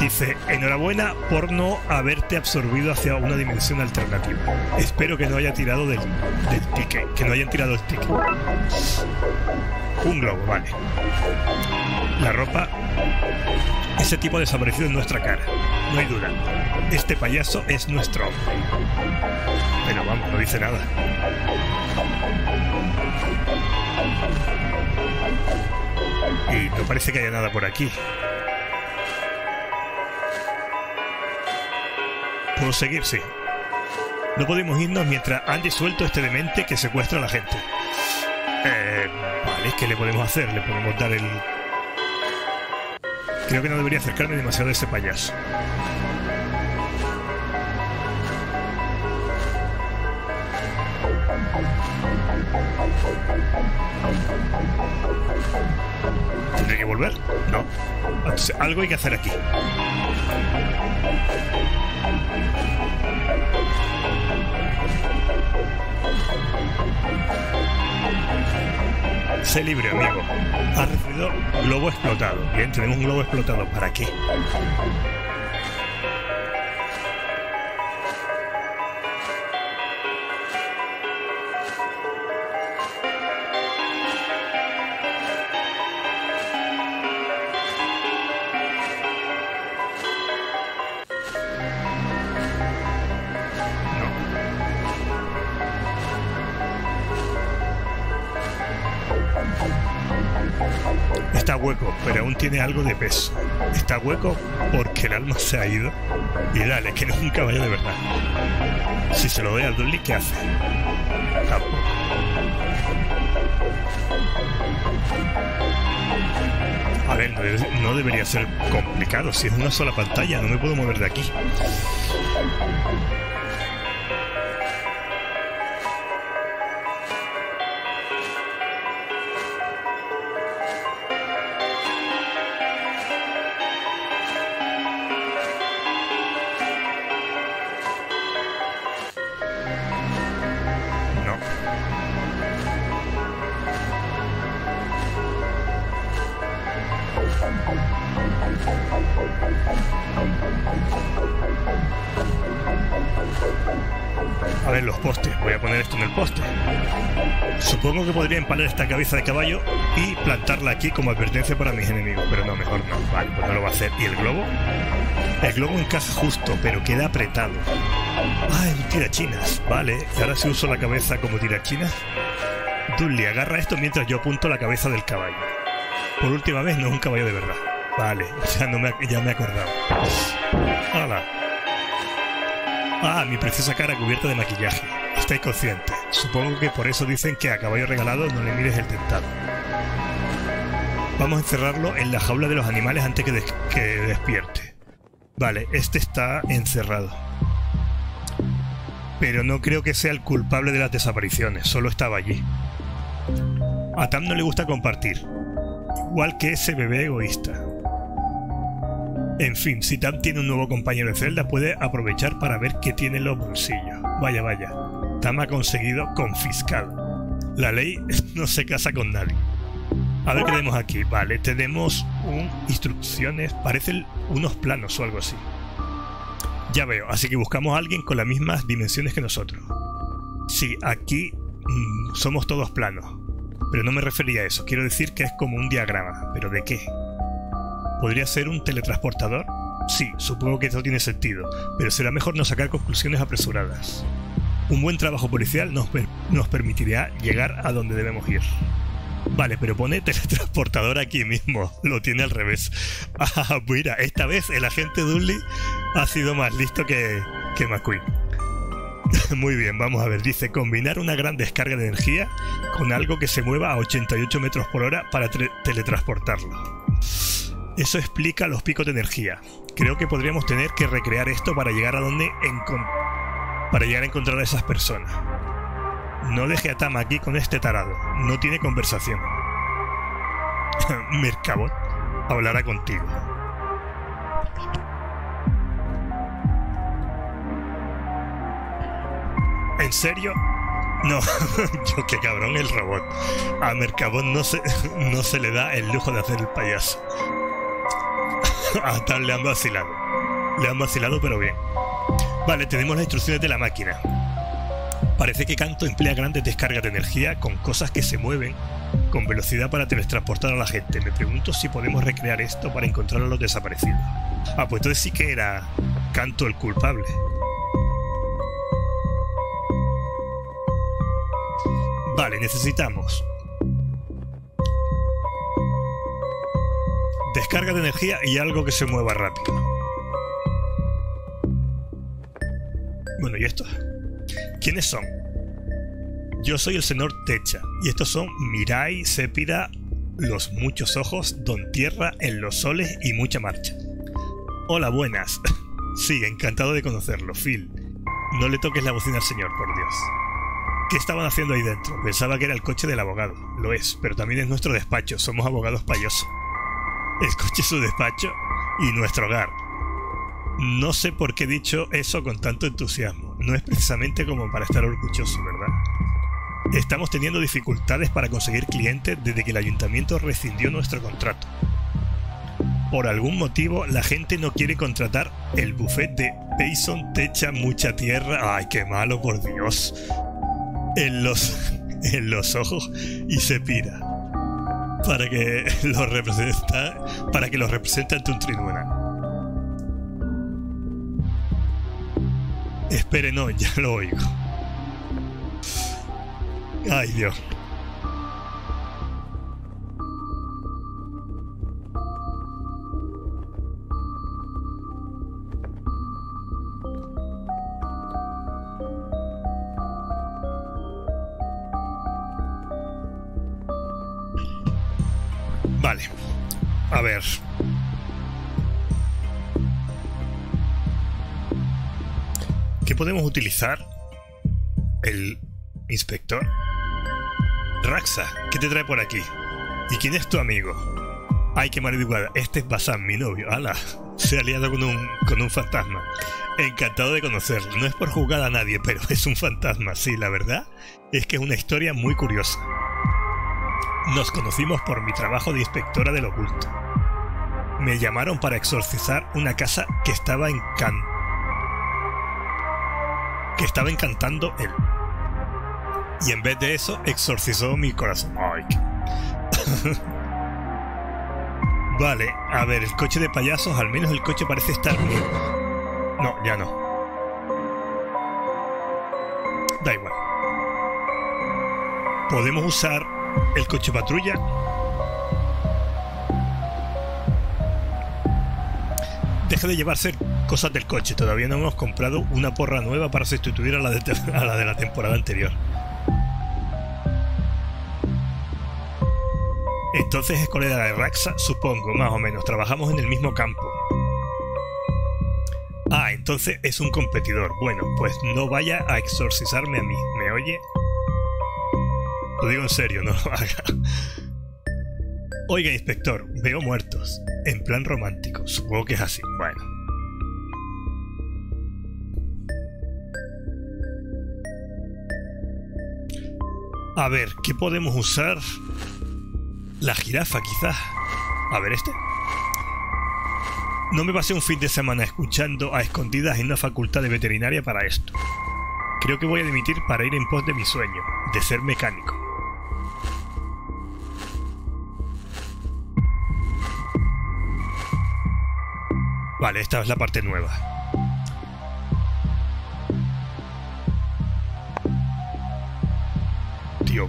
Dice, enhorabuena por no haberte absorbido hacia una dimensión alternativa. Espero que no haya tirado del, del ticket, que no hayan tirado el ticket. Un globo, vale. La ropa. Ese tipo ha desaparecido en nuestra cara. No hay duda. Este payaso es nuestro hombre. Pero vamos, no dice nada. Y no parece que haya nada por aquí. ¿Puedo seguir? Sí. No podemos irnos mientras han disuelto este demente que secuestra a la gente. Eh, vale, ¿qué le podemos hacer? Le podemos dar el... Creo que no debería acercarme demasiado a ese payaso. Volver? No. algo hay que hacer aquí. Sé libre, amigo. Has recibido globo explotado. Bien, tenemos un globo explotado. ¿Para qué? Pero aún tiene algo de peso. Está hueco porque el alma se ha ido. Y dale, que no es un caballo de verdad. Si se lo doy a Dudley, ¿qué hace? A ver, no debería ser complicado. Si es una sola pantalla, no me puedo mover de aquí. Supongo que podría empalar esta cabeza de caballo y plantarla aquí como advertencia para mis enemigos, pero no, mejor no. Vale, pues no lo va a hacer. ¿Y el globo? El globo encaja justo, pero queda apretado. Ah, un tirachinas. Vale, y ahora si uso la cabeza como tirachinas. Dudley, agarra esto mientras yo apunto la cabeza del caballo. Por última vez, no es un caballo de verdad. Vale, ya, no me, ya me he acordado. ¡Hala! Ah, mi preciosa cara cubierta de maquillaje. Estáis consciente. Supongo que por eso dicen que a caballo regalado no le mires el tentado. Vamos a encerrarlo en la jaula de los animales antes que, despierte. Vale, este está encerrado. Pero no creo que sea el culpable de las desapariciones, solo estaba allí. A Tam no le gusta compartir, igual que ese bebé egoísta. En fin, si Tam tiene un nuevo compañero de celda, puede aprovechar para ver qué tiene en los bolsillos. Vaya, vaya. Ha conseguido confiscar. La ley no se casa con nadie. A ver qué tenemos aquí. Vale, tenemos un instrucciones, parecen unos planos o algo así. Ya veo, así que buscamos a alguien con las mismas dimensiones que nosotros. Sí, aquí mmm, somos todos planos. Pero no me refería a eso, quiero decir que es como un diagrama. ¿Pero de qué? ¿Podría ser un teletransportador? Sí, supongo que eso tiene sentido, pero será mejor no sacar conclusiones apresuradas. Un buen trabajo policial nos, nos permitirá llegar a donde debemos ir. Vale, pero pone teletransportador aquí mismo. Lo tiene al revés. Ah, mira, esta vez el agente Dudley ha sido más listo que, que McQueen. Muy bien, vamos a ver. Dice combinar una gran descarga de energía con algo que se mueva a 88 metros por hora para teletransportarlo. Eso explica los picos de energía. Creo que podríamos tener que recrear esto para llegar a donde para llegar a encontrar a esas personas. No deje a Tam aquí con este tarado. No tiene conversación. Mercabot hablará contigo. ¿En serio? No, yo qué cabrón el robot. A Mercabot no se, no se le da el lujo de hacer el payaso. A Tam le han vacilado. Le han vacilado pero bien. Vale, tenemos las instrucciones de la máquina. Parece que Canto emplea grandes descargas de energía con cosas que se mueven con velocidad para teletransportar a la gente. Me pregunto si podemos recrear esto para encontrar a los desaparecidos. Ah, pues entonces sí que era Canto el culpable. Vale, necesitamos descarga de energía y algo que se mueva rápido. Bueno, ¿y esto? ¿Quiénes son? Yo soy el señor Techa, y estos son Mirai, Sépira, Los Muchos Ojos, Don Tierra, En los Soles y Mucha Marcha. Hola, buenas. sí, encantado de conocerlo, Phil. No le toques la bocina al señor, por Dios. ¿Qué estaban haciendo ahí dentro? Pensaba que era el coche del abogado. Lo es, pero también es nuestro despacho. Somos abogados payosos. El coche es su despacho y nuestro hogar. No sé por qué he dicho eso con tanto entusiasmo. No es precisamente como para estar orgulloso, ¿verdad? Estamos teniendo dificultades para conseguir clientes desde que el ayuntamiento rescindió nuestro contrato. Por algún motivo, la gente no quiere contratar el buffet de Payson Techa Mucha Tierra. ¡Ay, qué malo, por Dios! En los, en los ojos y se pira. Para que los representa, para que los represente ante un tribunal. Espere, no, ya lo oigo. Ay, Dios. Podemos utilizar? El inspector. Raxa, ¿qué te trae por aquí? ¿Y quién es tu amigo? Ay, qué maleducada. Este es Basan, mi novio. ¡Hala! Se ha aliado con un, con un fantasma. Encantado de conocerlo. No es por juzgar a nadie, pero es un fantasma. Sí, la verdad es que es una historia muy curiosa. Nos conocimos por mi trabajo de inspectora del oculto. Me llamaron para exorcizar una casa que estaba en Can que estaba encantando él. Y en vez de eso, exorcizó mi corazón. Ay. vale, a ver, el coche de payasos, al menos el coche parece estar bien. No, ya no. Da igual. Podemos usar el coche patrulla. Deja de llevarse cosas del coche. Todavía no hemos comprado una porra nueva para sustituir a la de, la, la temporada anterior. Entonces es colega de Raxa, supongo, más o menos. Trabajamos en el mismo campo. Ah, entonces es un competidor. Bueno, pues no vaya a exorcizarme a mí. ¿Me oye? Lo digo en serio, no lo haga. Oiga, inspector, veo muertos. En plan romántico. Supongo que es así. Bueno. A ver, ¿qué podemos usar? La jirafa, quizás. A ver este. No me pasé un fin de semana escuchando a escondidas en una facultad de veterinaria para esto. Creo que voy a dimitir para ir en pos de mi sueño, de ser mecánico. Vale, esta es la parte nueva.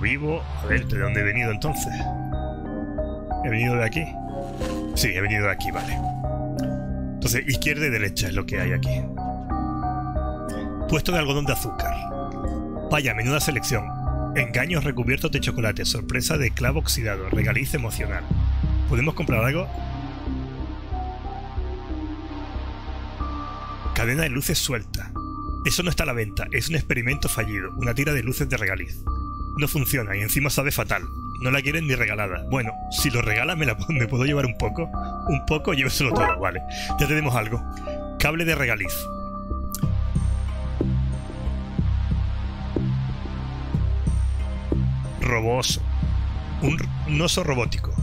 Vivo. A ver, ¿de dónde he venido entonces? ¿He venido de aquí? Sí, he venido de aquí, vale. Entonces, izquierda y derecha es lo que hay aquí. Puesto de algodón de azúcar. Vaya, menuda selección. Engaños recubiertos de chocolate, sorpresa de clavo oxidado, regaliz emocional. ¿Podemos comprar algo? Cadena de luces suelta. Eso no está a la venta, es un experimento fallido, una tira de luces de regaliz. No funciona y encima sabe fatal. No la quieren ni regalada. Bueno, si lo regala, ¿me, la, ¿me puedo llevar un poco? Un poco, lléveselo todo, vale. Ya tenemos algo. Cable de regaliz. Roboso. Un, oso robótico.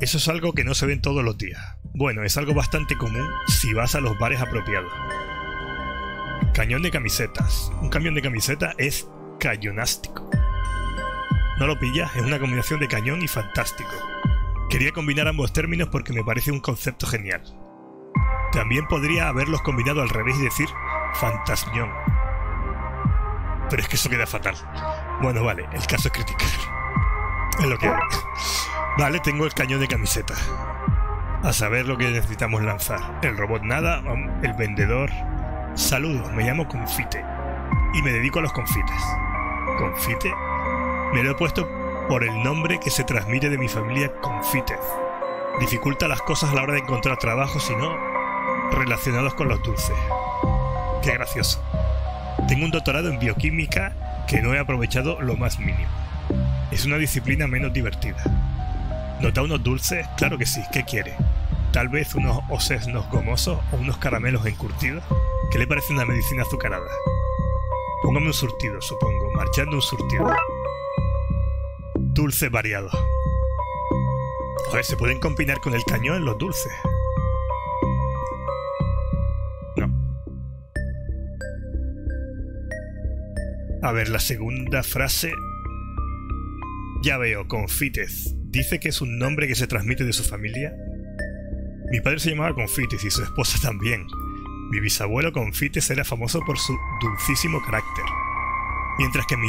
Eso es algo que no se ve todos los días. Bueno, es algo bastante común si vas a los bares apropiados. Cañón de camisetas. Un camión de camiseta es cañonástico. ¿No lo pillas? Es una combinación de cañón y fantástico. Quería combinar ambos términos porque me parece un concepto genial. También podría haberlos combinado al revés y decir fantasmión. Pero es que eso queda fatal. Bueno, vale, el caso es criticar. Es lo que. Vale, tengo el cañón de camiseta. A saber lo que necesitamos lanzar. El robot nada, el vendedor. Saludos, me llamo Confite. Y me dedico a los confites. ¿Confite? Me lo he puesto por el nombre que se transmite de mi familia Confitez. Dificulta las cosas a la hora de encontrar trabajo, sino relacionados con los dulces. Qué gracioso. Tengo un doctorado en bioquímica que no he aprovechado lo más mínimo. Es una disciplina menos divertida. ¿Nota unos dulces? Claro que sí, ¿qué quiere? Tal vez unos osesnos gomosos o unos caramelos encurtidos. ¿Qué le parece una medicina azucarada? Póngame un surtido, supongo, marchando un surtido dulces variados. ver, ¿se pueden combinar con el cañón los dulces? No. A ver, la segunda frase... Ya veo, Confites. ¿Dice que es un nombre que se transmite de su familia? Mi padre se llamaba Confites y su esposa también. Mi bisabuelo Confites era famoso por su dulcísimo carácter, mientras que mi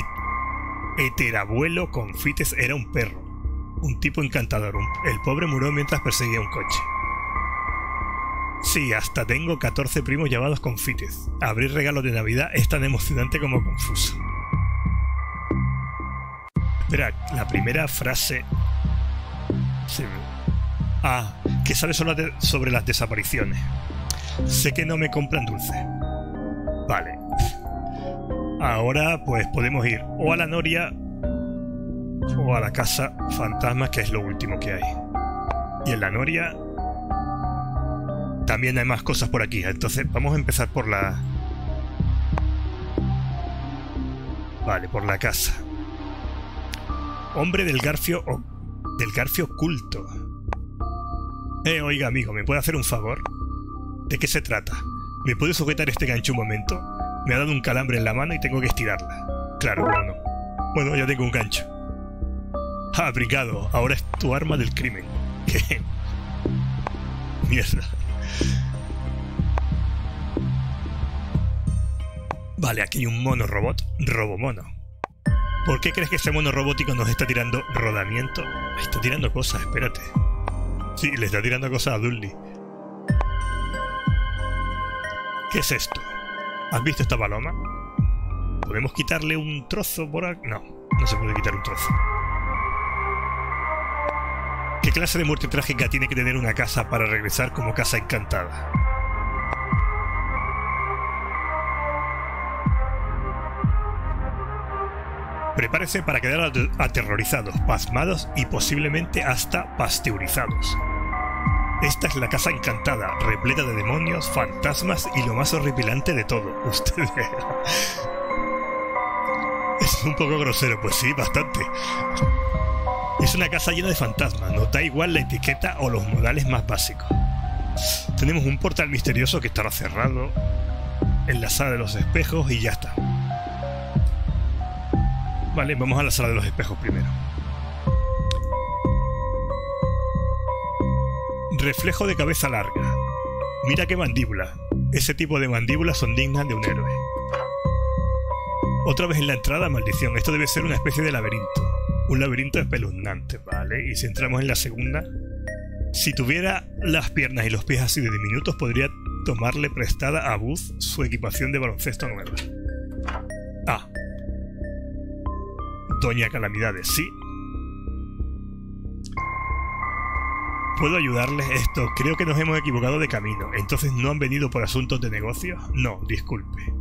Eterabuelo Confites era un perro, un tipo encantador. El pobre murió mientras perseguía un coche. Sí, hasta tengo 14 primos llamados Confites. Abrir regalos de Navidad es tan emocionante como confuso. Espera, la primera frase... Ah, que sabe sobre las desapariciones. Sé que no me compran dulce. Vale, Ahora pues podemos ir o a la noria o a la casa fantasma, que es lo último que hay. Y en la noria también hay más cosas por aquí. Entonces vamos a empezar por la... Vale, por la casa. Hombre del garfio... del garfio oculto. Eh, oiga amigo, ¿me puede hacer un favor? ¿De qué se trata? ¿Me puede sujetar este gancho un momento? Me ha dado un calambre en la mano y tengo que estirarla. Claro, cómo no. Bueno, ya tengo un gancho. Ah, brincado. Ahora es tu arma del crimen. ¿Qué? Mierda. Vale, aquí hay un mono robot. Robomono. ¿Por qué crees que ese mono robótico nos está tirando rodamiento? Está tirando cosas, espérate. Sí, le está tirando cosas a Dudley. ¿Qué es esto? ¿Has visto esta paloma? ¿Podemos quitarle un trozo por aquí? No, no se puede quitar un trozo. ¿Qué clase de muerte trágica tiene que tener una casa para regresar como casa encantada? Prepárese para quedar aterrorizados, pasmados y posiblemente hasta pasteurizados. Esta es la casa encantada, repleta de demonios, fantasmas y lo más horripilante de todo. Usted Es un poco grosero, pues sí, bastante. Es una casa llena de fantasmas, no da igual la etiqueta o los modales más básicos. Tenemos un portal misterioso que estará cerrado en la sala de los espejos y ya está. Vale, vamos a la sala de los espejos primero. Reflejo de cabeza larga. Mira qué mandíbula. Ese tipo de mandíbulas son dignas de un héroe. Otra vez en la entrada, maldición. Esto debe ser una especie de laberinto. Un laberinto espeluznante, ¿vale? Y si entramos en la segunda... Si tuviera las piernas y los pies así de diminutos, podría tomarle prestada a Booth su equipación de baloncesto nueva. Ah, Doña Calamidades, sí. ¿Puedo ayudarles esto? Creo que nos hemos equivocado de camino. ¿Entonces no han venido por asuntos de negocio? No, disculpe.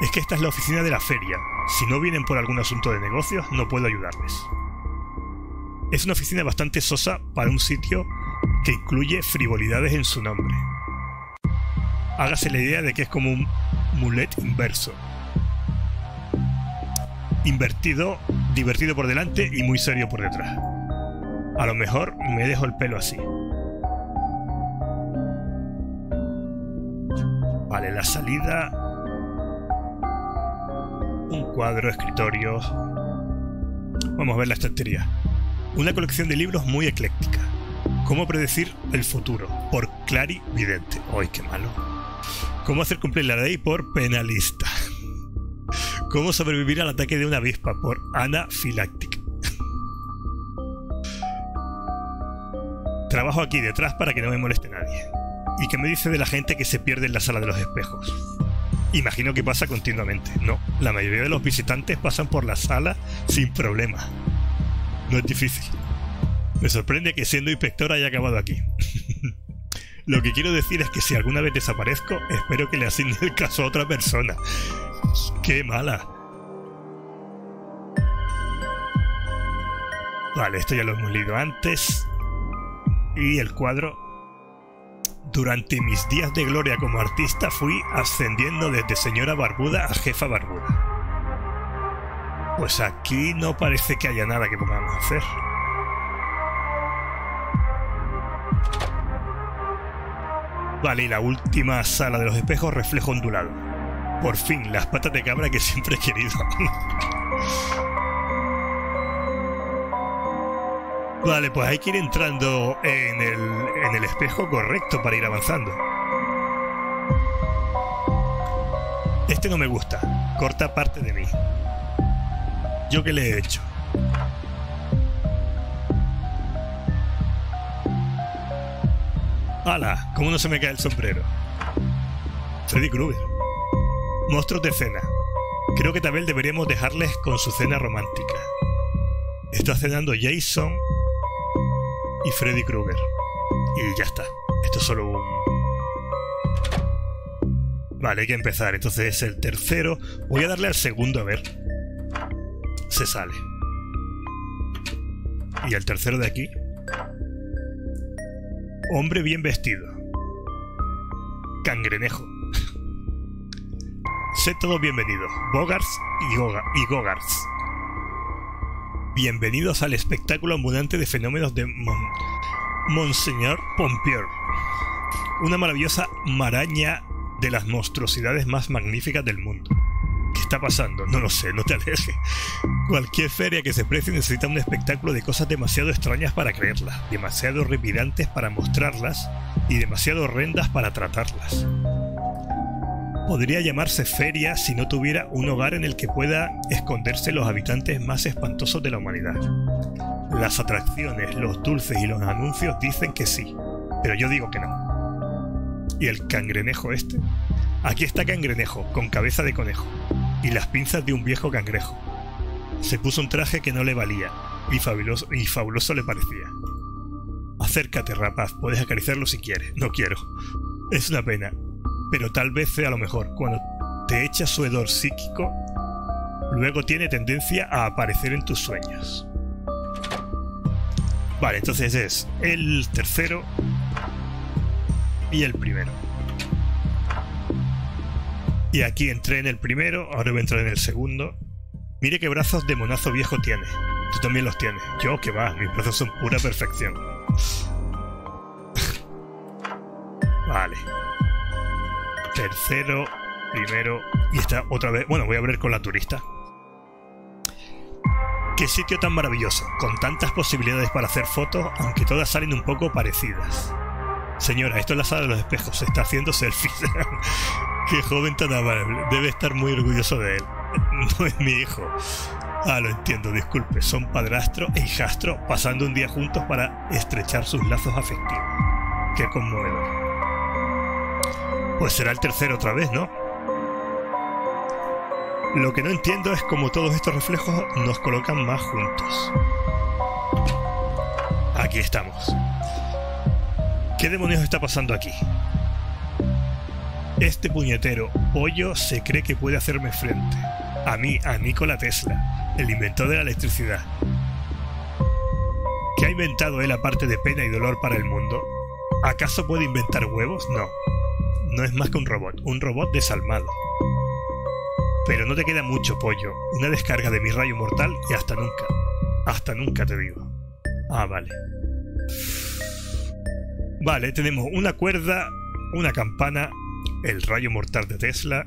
Es que esta es la oficina de la feria. Si no vienen por algún asunto de negocios, no puedo ayudarles. Es una oficina bastante sosa para un sitio que incluye frivolidades en su nombre. Hágase la idea de que es como un mulet inverso. Invertido divertido por delante y muy serio por detrás. A lo mejor me dejo el pelo así. Vale, la salida... Un cuadro, escritorios... Vamos a ver la estantería. Una colección de libros muy ecléctica. Cómo predecir el futuro, por Clary Vidente. ¡Ay, qué malo! Cómo hacer cumplir la ley por penalista. Cómo sobrevivir al ataque de una avispa por Ana Philactic. Trabajo aquí detrás para que no me moleste nadie. ¿Y qué me dice de la gente que se pierde en la sala de los espejos? Imagino que pasa continuamente. No, la mayoría de los visitantes pasan por la sala sin problema. No es difícil. Me sorprende que siendo inspector haya acabado aquí. Lo que quiero decir es que si alguna vez desaparezco, espero que le asigne el caso a otra persona. ¡Qué mala! Vale, esto ya lo hemos leído antes. Y el cuadro. Durante mis días de gloria como artista fui ascendiendo desde señora barbuda a jefa barbuda. Pues aquí no parece que haya nada que podamos hacer. Vale, y la última sala de los espejos, reflejo ondulado. Por fin, las patas de cabra que siempre he querido. vale, pues hay que ir entrando en el, en el espejo correcto para ir avanzando. Este no me gusta. Corta parte de mí. ¿Yo qué le he hecho? ¡Hala! ¿Cómo no se me cae el sombrero? Freddy Krueger. Monstruos de cena. Creo que también deberíamos dejarles con su cena romántica. Está cenando Jason y Freddy Krueger. Y ya está. Esto es solo un... Vale, hay que empezar. Entonces es el tercero. Voy a darle al segundo a ver. Se sale. Y el tercero de aquí. Hombre bien vestido. Cangrenejo. Sé todo bienvenido, Bogarts y, y Gogarts. Bienvenidos al espectáculo ambulante de fenómenos de Monseñor Pompier. Una maravillosa maraña de las monstruosidades más magníficas del mundo. está pasando? No lo sé, no te alejes. Cualquier feria que se precie necesita un espectáculo de cosas demasiado extrañas para creerlas, demasiado repidantes para mostrarlas y demasiado horrendas para tratarlas. Podría llamarse feria si no tuviera un hogar en el que pueda esconderse los habitantes más espantosos de la humanidad. Las atracciones, los dulces y los anuncios dicen que sí, pero yo digo que no. ¿Y el cangrenejo este? Aquí está Cangrenejo, con cabeza de conejo, y las pinzas de un viejo cangrejo. Se puso un traje que no le valía, y fabuloso, y fabuloso le parecía. Acércate, rapaz, puedes acariciarlo si quieres. No quiero. Es una pena, pero tal vez sea lo mejor. Cuando te echa su hedor psíquico, luego tiene tendencia a aparecer en tus sueños. Vale, entonces es el tercero y el primero. Y aquí entré en el primero, ahora voy a entrar en el segundo. Mire qué brazos de monazo viejo tiene. Tú también los tienes. Yo, que va, mis brazos son pura perfección. vale. Tercero, primero. Y esta otra vez. Bueno, voy a abrir con la turista. Qué sitio tan maravilloso, con tantas posibilidades para hacer fotos, aunque todas salen un poco parecidas. Señora, esto es la sala de los espejos, se está haciendo selfies. Qué joven tan amable. Debe estar muy orgulloso de él. No es mi hijo. Ah, lo entiendo, disculpe. Son padrastro e hijastro pasando un día juntos para estrechar sus lazos afectivos. Qué conmovedor. Pues será el tercero otra vez, ¿no? Lo que no entiendo es cómo todos estos reflejos nos colocan más juntos. Aquí estamos. ¿Qué demonios está pasando aquí? Este puñetero pollo se cree que puede hacerme frente. A mí, a Nikola Tesla, el inventor de la electricidad. ¿Qué ha inventado él aparte de pena y dolor para el mundo? ¿Acaso puede inventar huevos? No. No es más que un robot, un robot desalmado. Pero no te queda mucho pollo. Una descarga de mi rayo mortal y hasta nunca. Hasta nunca te digo. Ah, vale. Vale, tenemos una cuerda, una campana el rayo mortal de Tesla,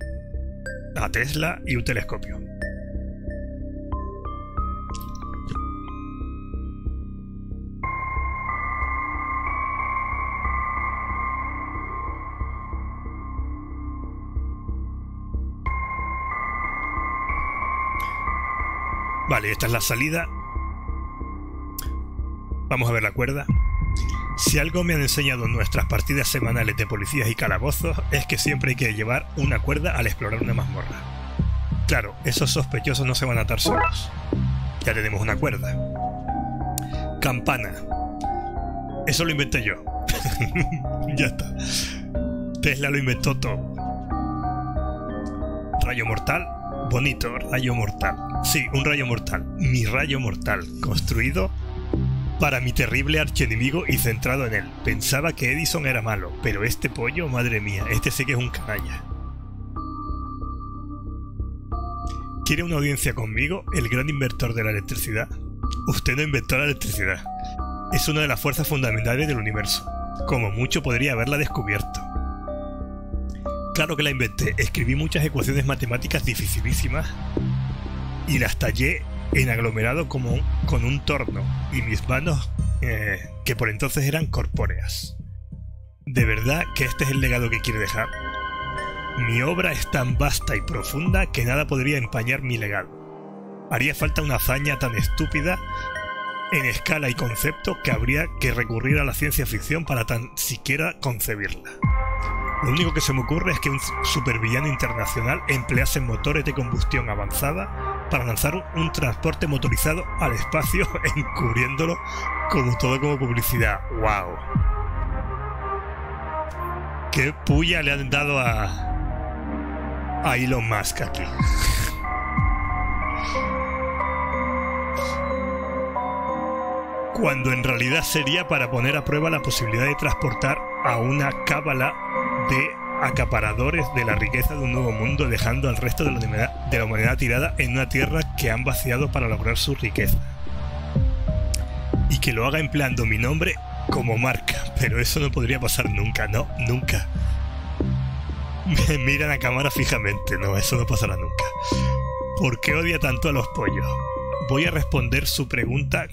a Tesla y un telescopio. Vale, esta es la salida. Vamos a ver la cuerda. Si algo me han enseñado nuestras partidas semanales de policías y calabozos es que siempre hay que llevar una cuerda al explorar una mazmorra. Claro, esos sospechosos no se van a atar solos. Ya tenemos una cuerda. Campana. Eso lo inventé yo. ya está. Tesla lo inventó todo. Rayo mortal. Bonito, rayo mortal. Sí, un rayo mortal. Mi rayo mortal. Construido para mi terrible archienemigo y centrado en él. Pensaba que Edison era malo, pero este pollo, madre mía, este sí que es un canalla. ¿Quiere una audiencia conmigo, el gran inventor de la electricidad? Usted no inventó la electricidad. Es una de las fuerzas fundamentales del universo. Como mucho podría haberla descubierto. Claro que la inventé, escribí muchas ecuaciones matemáticas dificilísimas y las tallé en aglomerado como con un torno y mis manos eh, que por entonces eran corpóreas. ¿De verdad que este es el legado que quiere dejar? Mi obra es tan vasta y profunda que nada podría empañar mi legado. Haría falta una hazaña tan estúpida en escala y concepto que habría que recurrir a la ciencia ficción para tan siquiera concebirla. Lo único que se me ocurre es que un supervillano internacional emplease motores de combustión avanzada para lanzar un transporte motorizado al espacio encubriéndolo como todo como publicidad. ¡Wow! ¿Qué puya le han dado a, a Elon Musk aquí? Cuando en realidad sería para poner a prueba la posibilidad de transportar a una cábala de acaparadores de la riqueza de un nuevo mundo, dejando al resto de la, humanidad, tirada en una tierra que han vaciado para lograr su riqueza. Y que lo haga empleando mi nombre como marca, pero eso no podría pasar nunca, no, nunca. Me miran a cámara fijamente, no, eso no pasará nunca. ¿Por qué odia tanto a los pollos? Voy a responder su pregunta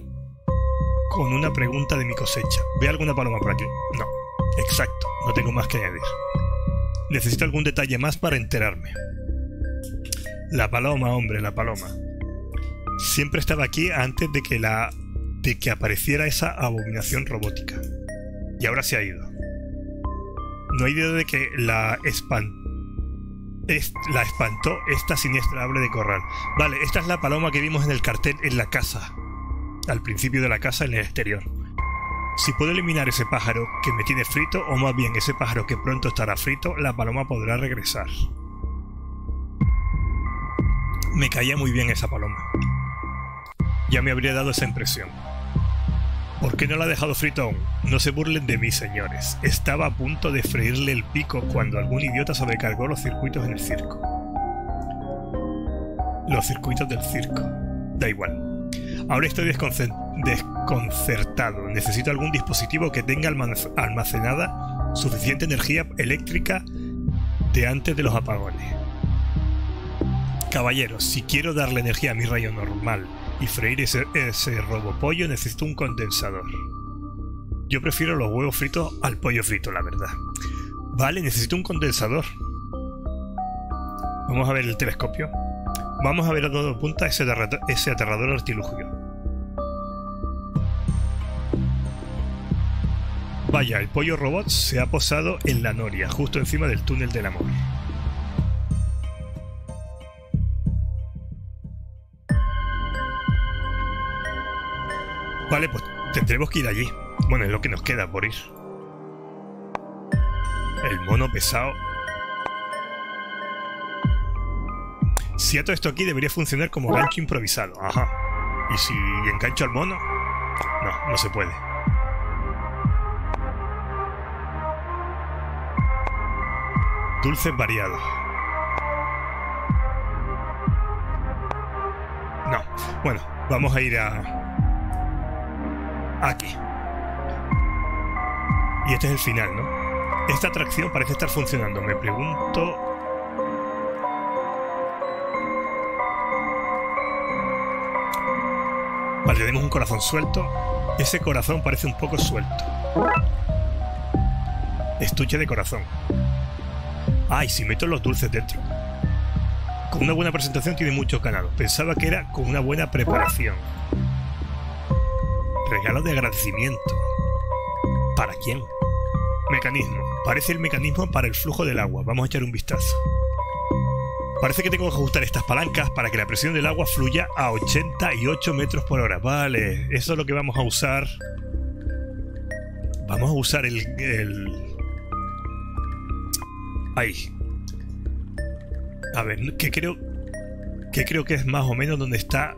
con una pregunta de mi cosecha. ¿Ve alguna paloma por aquí? No. Exacto, no tengo más que añadir. Necesito algún detalle más para enterarme. La paloma, hombre, la paloma. Siempre estaba aquí antes de que la de que apareciera esa abominación robótica. Y ahora se ha ido. No hay duda de que la espantó la espantó esta siniestra ave de corral. Vale, esta es la paloma que vimos en el cartel en la casa. Al principio de la casa en el exterior. Si puedo eliminar ese pájaro que me tiene frito, o más bien ese pájaro que pronto estará frito, la paloma podrá regresar. Me caía muy bien esa paloma. Ya me habría dado esa impresión. ¿Por qué no la ha dejado frito aún? No se burlen de mí, señores. Estaba a punto de freírle el pico cuando algún idiota sobrecargó los circuitos en el circo. Los circuitos del circo. Da igual. Ahora estoy desconcertado. Necesito algún dispositivo que tenga almacenada suficiente energía eléctrica de antes de los apagones. Caballeros, si quiero darle energía a mi rayo normal y freír ese, robopollo necesito un condensador. Yo prefiero los huevos fritos al pollo frito, la verdad. Vale, necesito un condensador. Vamos a ver el telescopio. Vamos a ver a todo punta ese, ese aterrador artilugio. Vaya, el pollo robot se ha posado en la noria, justo encima del túnel del amor. Vale, pues tendremos que ir allí. Bueno, es lo que nos queda por ir. El mono pesado. Si ato esto aquí debería funcionar como gancho improvisado. Ajá. ¿Y si engancho al mono? No, no se puede. Dulces variados. No. Bueno, vamos a ir a, aquí. Y este es el final, ¿no? Esta atracción parece estar funcionando. Me pregunto... Vale, tenemos un corazón suelto. Ese corazón parece un poco suelto. Estuche de corazón. Ay, si meto los dulces dentro. Con una buena presentación tiene mucho ganado. Pensaba que era con una buena preparación. Regalo de agradecimiento. ¿Para quién? Mecanismo. Parece el mecanismo para el flujo del agua. Vamos a echar un vistazo. Parece que tengo que ajustar estas palancas para que la presión del agua fluya a 88 metros por hora. Vale, eso es lo que vamos a usar. Vamos a usar el... el... Ahí. A ver, ¿qué creo... ¿Qué creo que es más o menos donde está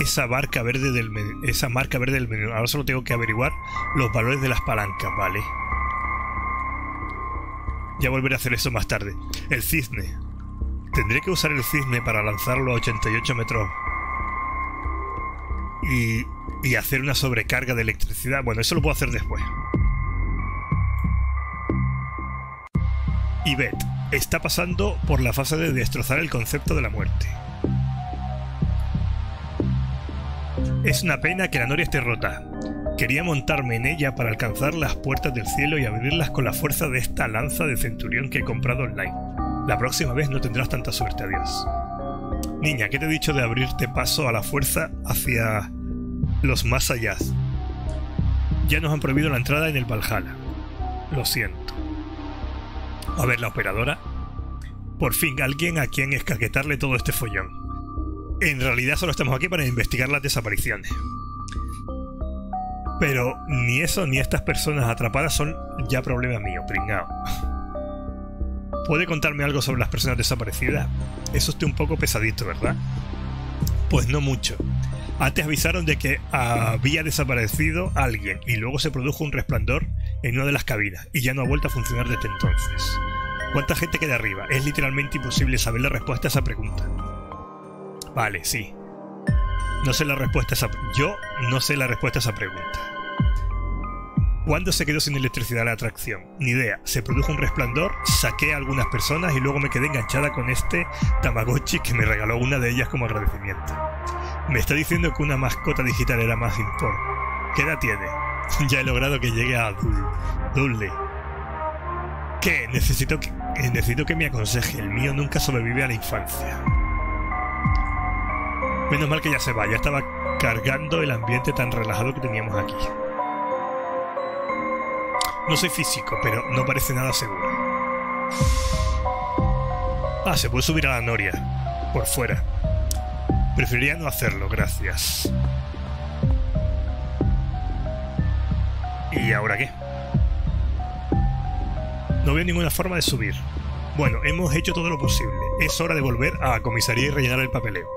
esa barca verde del esa marca verde del menú. Ahora solo tengo que averiguar los valores de las palancas, ¿vale? Ya volveré a hacer eso más tarde. El cisne. Tendré que usar el cisne para lanzarlo a 88 metros. Y, y hacer una sobrecarga de electricidad. Bueno, eso lo puedo hacer después. Y Beth está pasando por la fase de destrozar el concepto de la muerte. Es una pena que la noria esté rota. Quería montarme en ella para alcanzar las puertas del cielo y abrirlas con la fuerza de esta lanza de centurión que he comprado online. La próxima vez no tendrás tanta suerte, adiós. Niña, ¿qué te he dicho de abrirte paso a la fuerza hacia los más allá? Ya nos han prohibido la entrada en el Valhalla. Lo siento. A ver, la operadora. Por fin, alguien a quien escaquetarle todo este follón. En realidad solo estamos aquí para investigar las desapariciones. Pero ni eso ni estas personas atrapadas son ya problema mío, pringao. ¿Puede contarme algo sobre las personas desaparecidas? Eso esté un poco pesadito, ¿verdad? Pues no mucho. Antes avisaron de que había desaparecido alguien y luego se produjo un resplandor en una de las cabinas y ya no ha vuelto a funcionar desde entonces. ¿Cuánta gente queda arriba? Es literalmente imposible saber la respuesta a esa pregunta. Vale, sí. No sé la respuesta a esa... Yo no sé la respuesta a esa pregunta. ¿Cuándo se quedó sin electricidad la atracción? Ni idea. Se produjo un resplandor, saqué a algunas personas y luego me quedé enganchada con este Tamagotchi que me regaló una de ellas como agradecimiento. Me está diciendo que una mascota digital era más import. ¿Qué edad tiene? ya he logrado que llegue a Dudley. ¿Qué? Necesito que, necesito que me aconseje. El mío nunca sobrevive a la infancia. Menos mal que ya se va. Ya estaba cargando el ambiente tan relajado que teníamos aquí. No soy físico, pero no parece nada seguro. Ah, se puede subir a la noria. Por fuera. Preferiría no hacerlo, gracias. ¿Y ahora qué? No veo ninguna forma de subir. Bueno, hemos hecho todo lo posible. Es hora de volver a comisaría y rellenar el papeleo.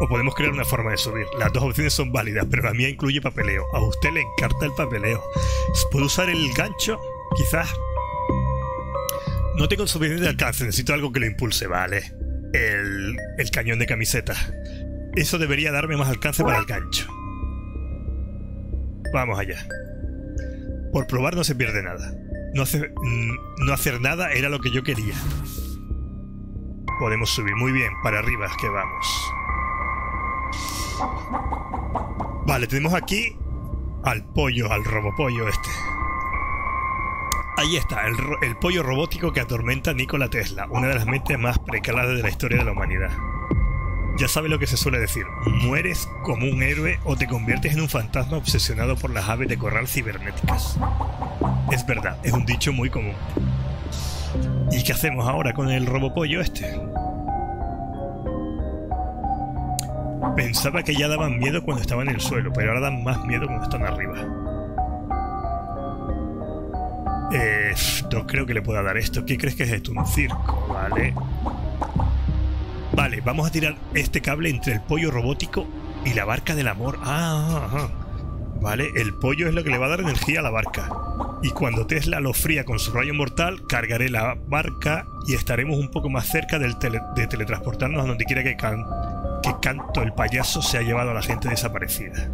O podemos crear una forma de subir. Las dos opciones son válidas, pero la mía incluye papeleo. A usted le encanta el papeleo. ¿Puedo usar el gancho? Quizás. No tengo suficiente alcance, necesito algo que lo impulse, vale. El, el cañón de camiseta. Eso debería darme más alcance para el gancho. Vamos allá. Por probar no se pierde nada. No, hacer, mm, no hacer nada era lo que yo quería. Podemos subir muy bien, para arriba que vamos. Vale, tenemos aquí al pollo, al robopollo este. Ahí está, el, el, pollo robótico que atormenta a Nikola Tesla, una de las mentes más precaladas de la historia de la humanidad. Ya sabe lo que se suele decir, mueres como un héroe o te conviertes en un fantasma obsesionado por las aves de corral cibernéticas. Es verdad, es un dicho muy común. ¿Y qué hacemos ahora con el robopollo este? Pensaba que ya daban miedo cuando estaban en el suelo, pero ahora dan más miedo cuando están arriba. Eh, no creo que le pueda dar esto. ¿Qué crees que es esto? Un circo, ¿vale? Vale, vamos a tirar este cable entre el pollo robótico y la barca del amor. Ah, ah, ah. Vale, el pollo es lo que le va a dar energía a la barca. Y cuando Tesla lo fría con su rayo mortal, cargaré la barca y estaremos un poco más cerca del de teletransportarnos a donde quiera que Canto el payaso se ha llevado a la gente desaparecida.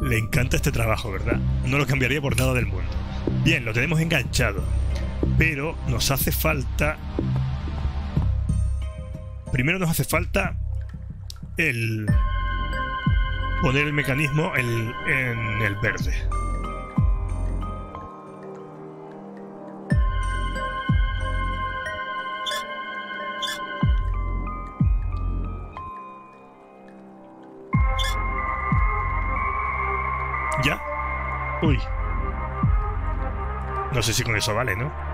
Le encanta este trabajo, ¿verdad? No lo cambiaría por nada del mundo. Bien, lo tenemos enganchado. Pero nos hace falta... Primero nos hace falta el... Poner el mecanismo en, en el verde. ¿Ya? Uy. No sé si con eso vale, ¿no? No.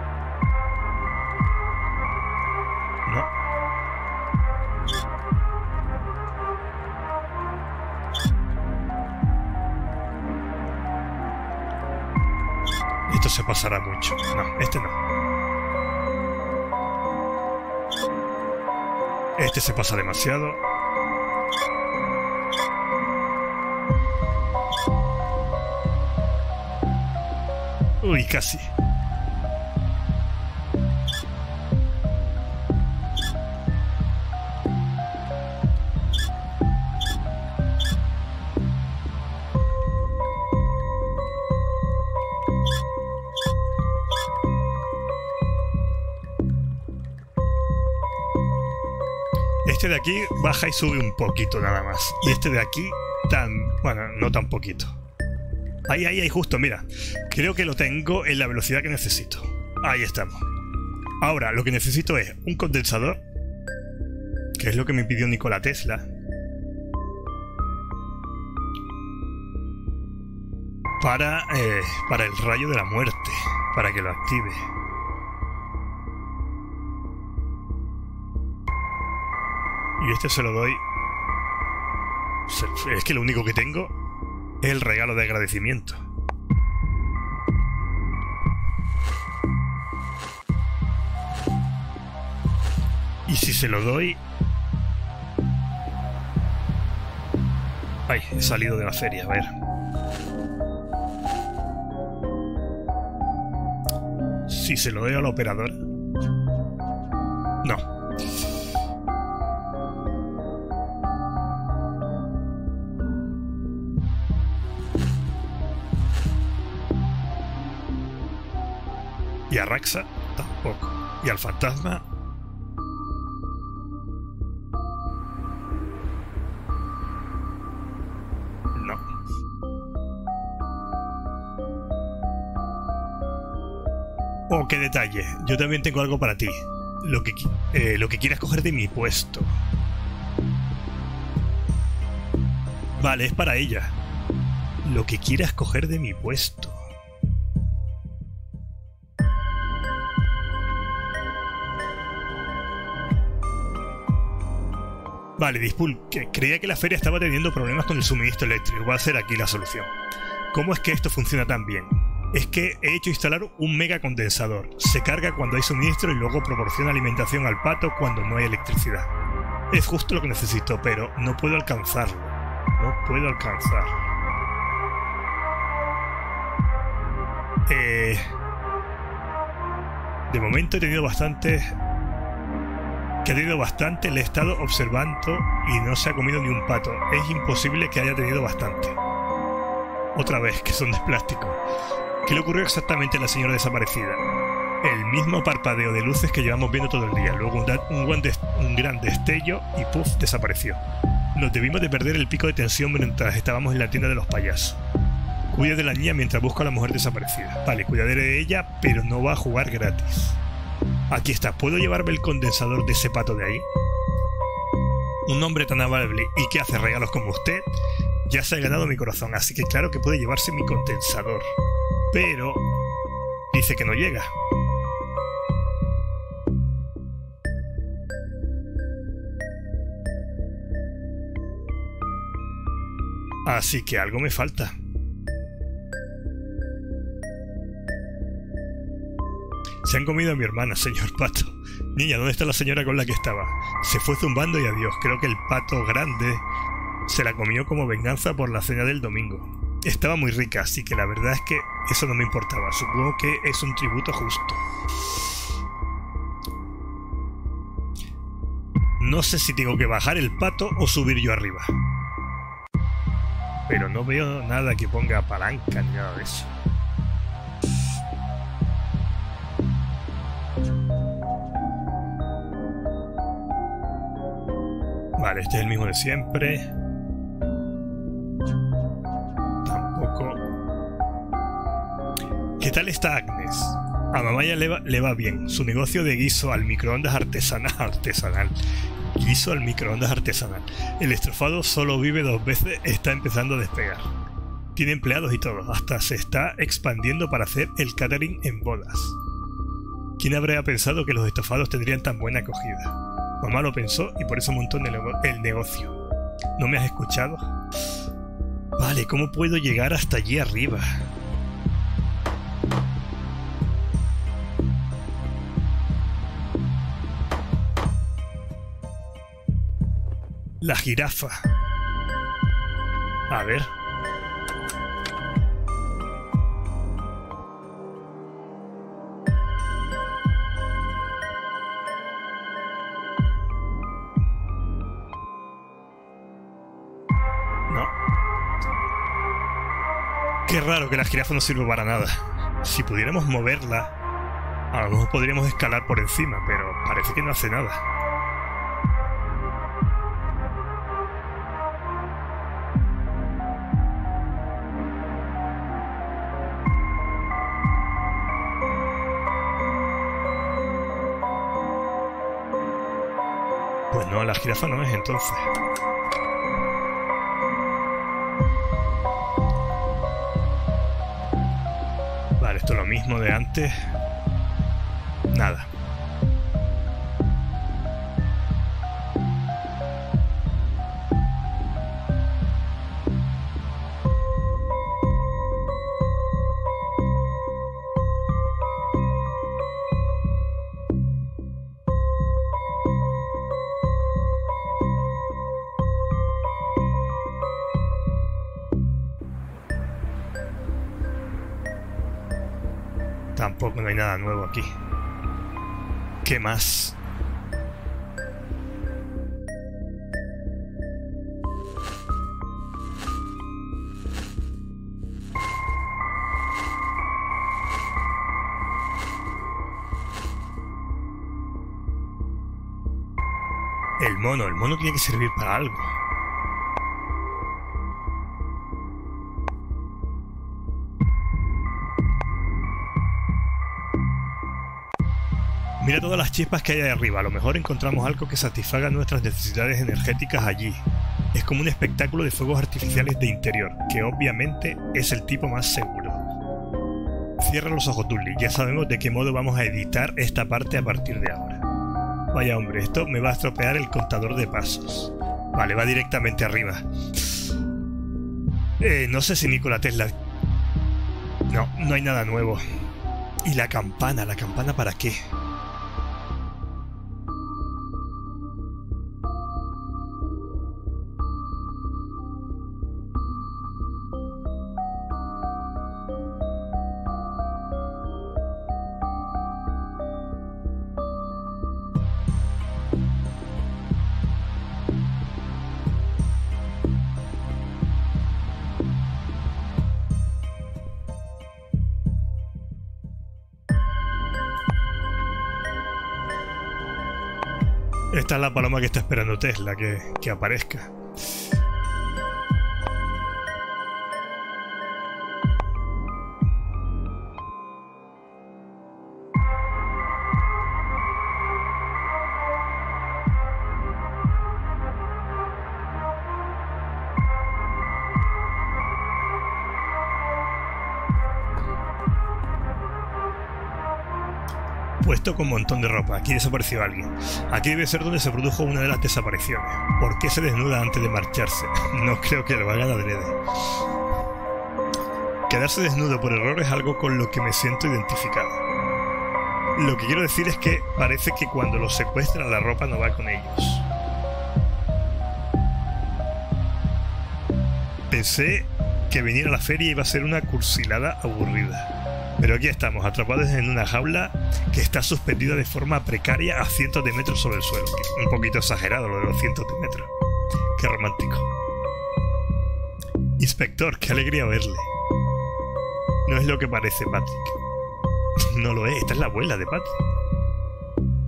Se pasará mucho. No, este no. Este se pasa demasiado. Uy, casi. Aquí baja y sube un poquito nada más. Y este de aquí tan... bueno, no tan poquito. Ahí, ahí, ahí, justo, mira. Creo que lo tengo en la velocidad que necesito. Ahí estamos. Ahora, lo que necesito es un condensador, que es lo que me pidió Nikola Tesla. Para, eh, para el rayo de la muerte, para que lo active. Y este se lo doy... Es que lo único que tengo el regalo de agradecimiento. Y si se lo doy... Ay, he salido de la feria, a ver. Si se lo doy al operador... No, Y a Raxa tampoco. Y al fantasma No. Oh, qué detalle. Yo también tengo algo para ti. Lo que, eh, lo que quieras coger de mi puesto. Vale, es para ella. Lo que quieras coger de mi puesto. Vale, Dispul, que creía que la feria estaba teniendo problemas con el suministro eléctrico. Va a ser aquí la solución. ¿Cómo es que esto funciona tan bien? Es que he hecho instalar un mega condensador. Se carga cuando hay suministro y luego proporciona alimentación al pato cuando no hay electricidad. Es justo lo que necesito, pero no puedo alcanzarlo. No puedo alcanzar. Eh... De momento he tenido bastante... Que ha tenido bastante, le he estado observando y no se ha comido ni un pato. Es imposible que haya tenido bastante. Otra vez, que son de plástico. ¿Qué le ocurrió exactamente a la señora desaparecida? El mismo parpadeo de luces que llevamos viendo todo el día. Luego un, gran destello y puff, desapareció. Nos debimos de perder el pico de tensión mientras estábamos en la tienda de los payasos. Cuida de la niña mientras busco a la mujer desaparecida. Vale, cuidaré de ella, pero no va a jugar gratis. Aquí está, ¿puedo llevarme el condensador de ese pato de ahí? Un hombre tan amable y que hace regalos como usted ya se ha ganado mi corazón, así que claro que puede llevarse mi condensador. Pero dice que no llega. Así que algo me falta. Se han comido a mi hermana, señor pato. Niña, ¿dónde está la señora con la que estaba? Se fue zumbando y adiós. Creo que el pato grande se la comió como venganza por la cena del domingo. Estaba muy rica, así que la verdad es que eso no me importaba. Supongo que es un tributo justo. No sé si tengo que bajar el pato o subir yo arriba. Pero no veo nada que ponga palanca ni nada de eso. Vale, este es el mismo de siempre. Tampoco. ¿Qué tal está Agnes? A mamá ya le va, le va bien. Su negocio de guiso al microondas artesanal. artesanal. Guiso al microondas artesanal. El estrofado solo vive dos veces, está empezando a despegar. Tiene empleados y todo. Hasta se está expandiendo para hacer el catering en bodas. ¿Quién habría pensado que los estofados tendrían tan buena acogida? Mamá lo pensó y por eso montó el nego- el negocio. ¿No me has escuchado? Vale, ¿cómo puedo llegar hasta allí arriba? La jirafa. A ver. Que la jirafa no sirva para nada. Si pudiéramos moverla, a lo mejor podríamos escalar por encima, pero parece que no hace nada. Pues no, la jirafa no es entonces. Mismo de antes. Nada. nada nuevo aquí. ¿Qué más? El mono, el mono tiene que servir para algo. Mira todas las chispas que hay arriba, a lo mejor encontramos algo que satisfaga nuestras necesidades energéticas allí. Es como un espectáculo de fuegos artificiales de interior, que obviamente es el tipo más seguro. Cierra los ojos, Dudley, ya sabemos de qué modo vamos a editar esta parte a partir de ahora. Vaya hombre, esto me va a estropear el contador de pasos. Vale, va directamente arriba. Eh, no sé si Nikola Tesla... No, no hay nada nuevo. ¿Y la campana? ¿La campana para qué? Esta es la paloma que está esperando Tesla, que, que aparezca. Con un montón de ropa. Aquí desapareció alguien. Aquí debe ser donde se produjo una de las desapariciones. ¿Por qué se desnuda antes de marcharse? No creo que lo hagan adrede. Quedarse desnudo por error es algo con lo que me siento identificado. Lo que quiero decir es que parece que cuando los secuestran la ropa no va con ellos. Pensé que venir a la feria iba a ser una cursilada aburrida. Pero aquí estamos, atrapados en una jaula que está suspendida de forma precaria a cientos de metros sobre el suelo. Un poquito exagerado lo de los cientos de metros. Qué romántico. Inspector, qué alegría verle. No es lo que parece, Patrick. No lo es, esta es la abuela de Patrick.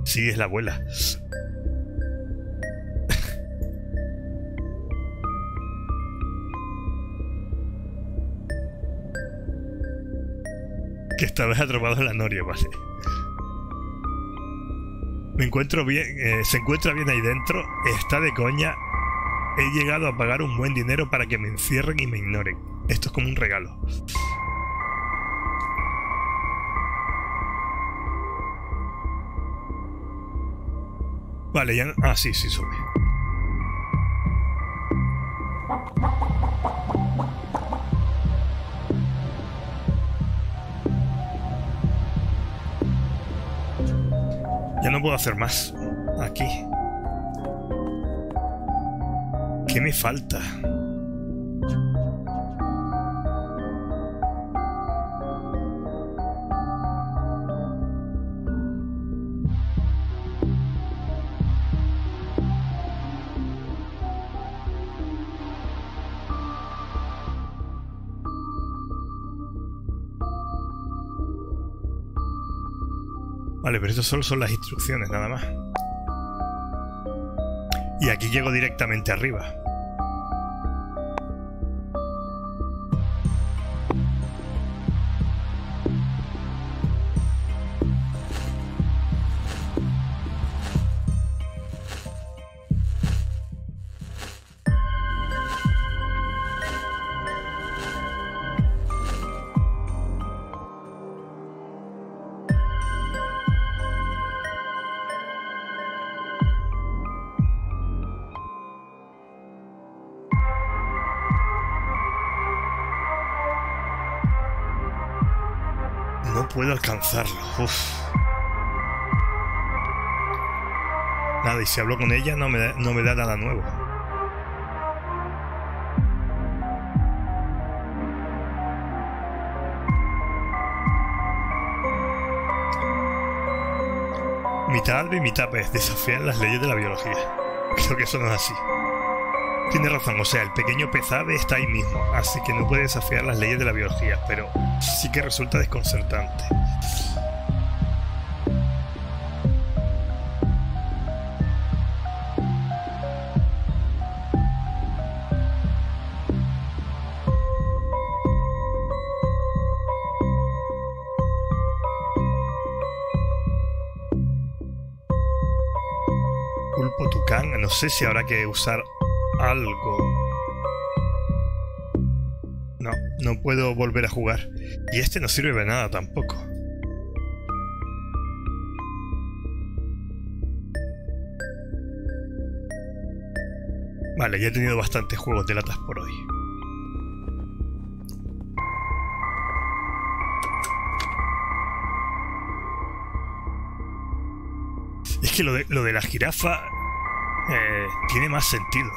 Sí, es la abuela. Que esta vez atrapado en la noria, vale. Me encuentro bien, eh, se encuentra bien ahí dentro, está de coña. He llegado a pagar un buen dinero para que me encierren y me ignoren. Esto es como un regalo. Vale, ya... Ah, sí, sí, sube. No puedo hacer más. Aquí. ¿Qué me falta? Vale, pero eso solo son las instrucciones, nada más. Y aquí llego directamente arriba. Nada, y si hablo con ella no me, da, no me da nada nuevo. Mitad ave y mitad pez desafían las leyes de la biología. Creo que eso no es así. Tiene razón, o sea, el pequeño pez ave está ahí mismo, así que no puede desafiar las leyes de la biología, pero sí que resulta desconcertante. No sé si habrá que usar algo. No, no puedo volver a jugar. Y este no sirve de nada tampoco. Vale, ya he tenido bastantes juegos de latas por hoy. Que lo de, lo de la jirafa eh, tiene más sentido.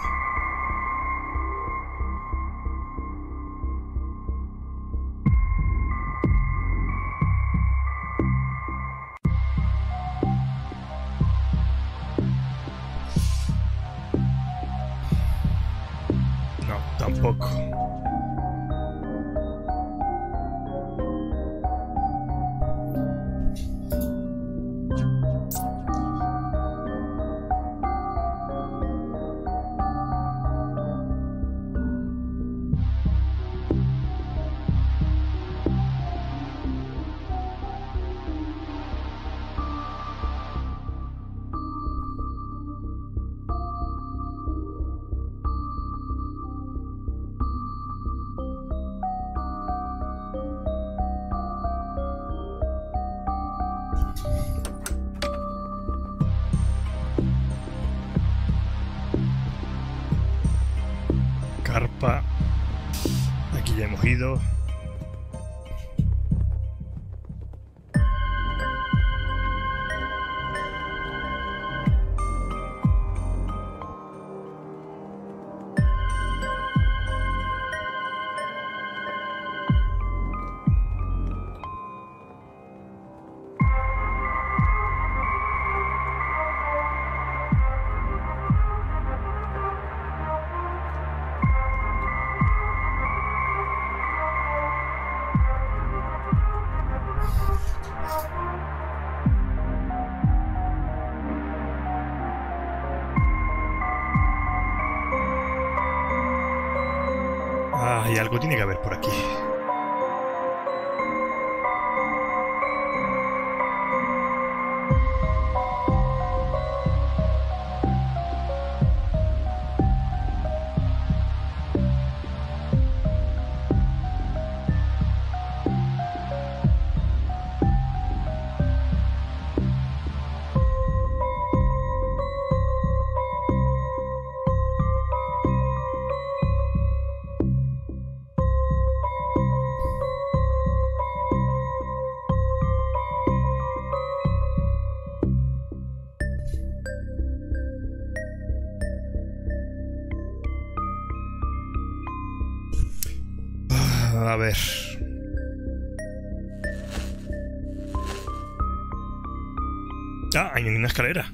Escalera.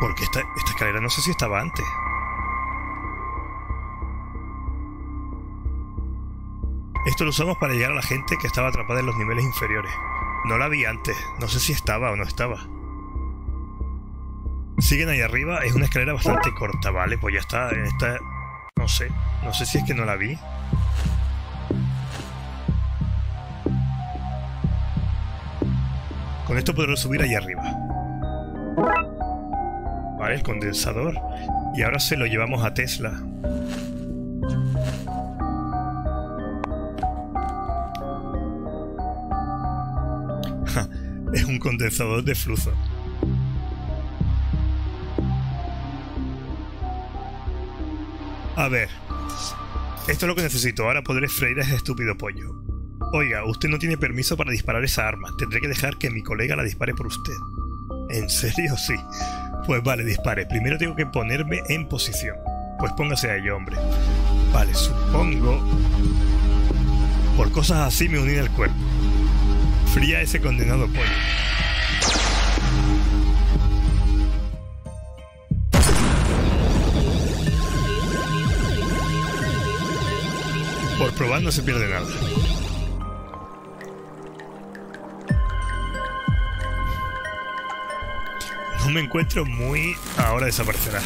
Porque esta, esta escalera no sé si estaba antes. Esto lo usamos para llegar a la gente que estaba atrapada en los niveles inferiores. No la vi antes. No sé si estaba o no estaba. Siguen ahí arriba. Es una escalera bastante corta, ¿vale? Pues ya está. Esta... No sé. No sé si es que no la vi. Con esto podré subir ahí arriba. El condensador. Y ahora se lo llevamos a Tesla. Es un condensador de flujo. A ver. Esto es lo que necesito. Ahora podré freír a ese estúpido pollo. Oiga, usted no tiene permiso para disparar esa arma. Tendré que dejar que mi colega la dispare por usted. ¿En serio? Sí. Pues vale, dispare. Primero tengo que ponerme en posición. Pues póngase a hombre. Vale, supongo... Por cosas así me uní al cuerpo. Fría ese condenado pollo. Por probar no se pierde nada. me encuentro muy... Ahora desaparecerá.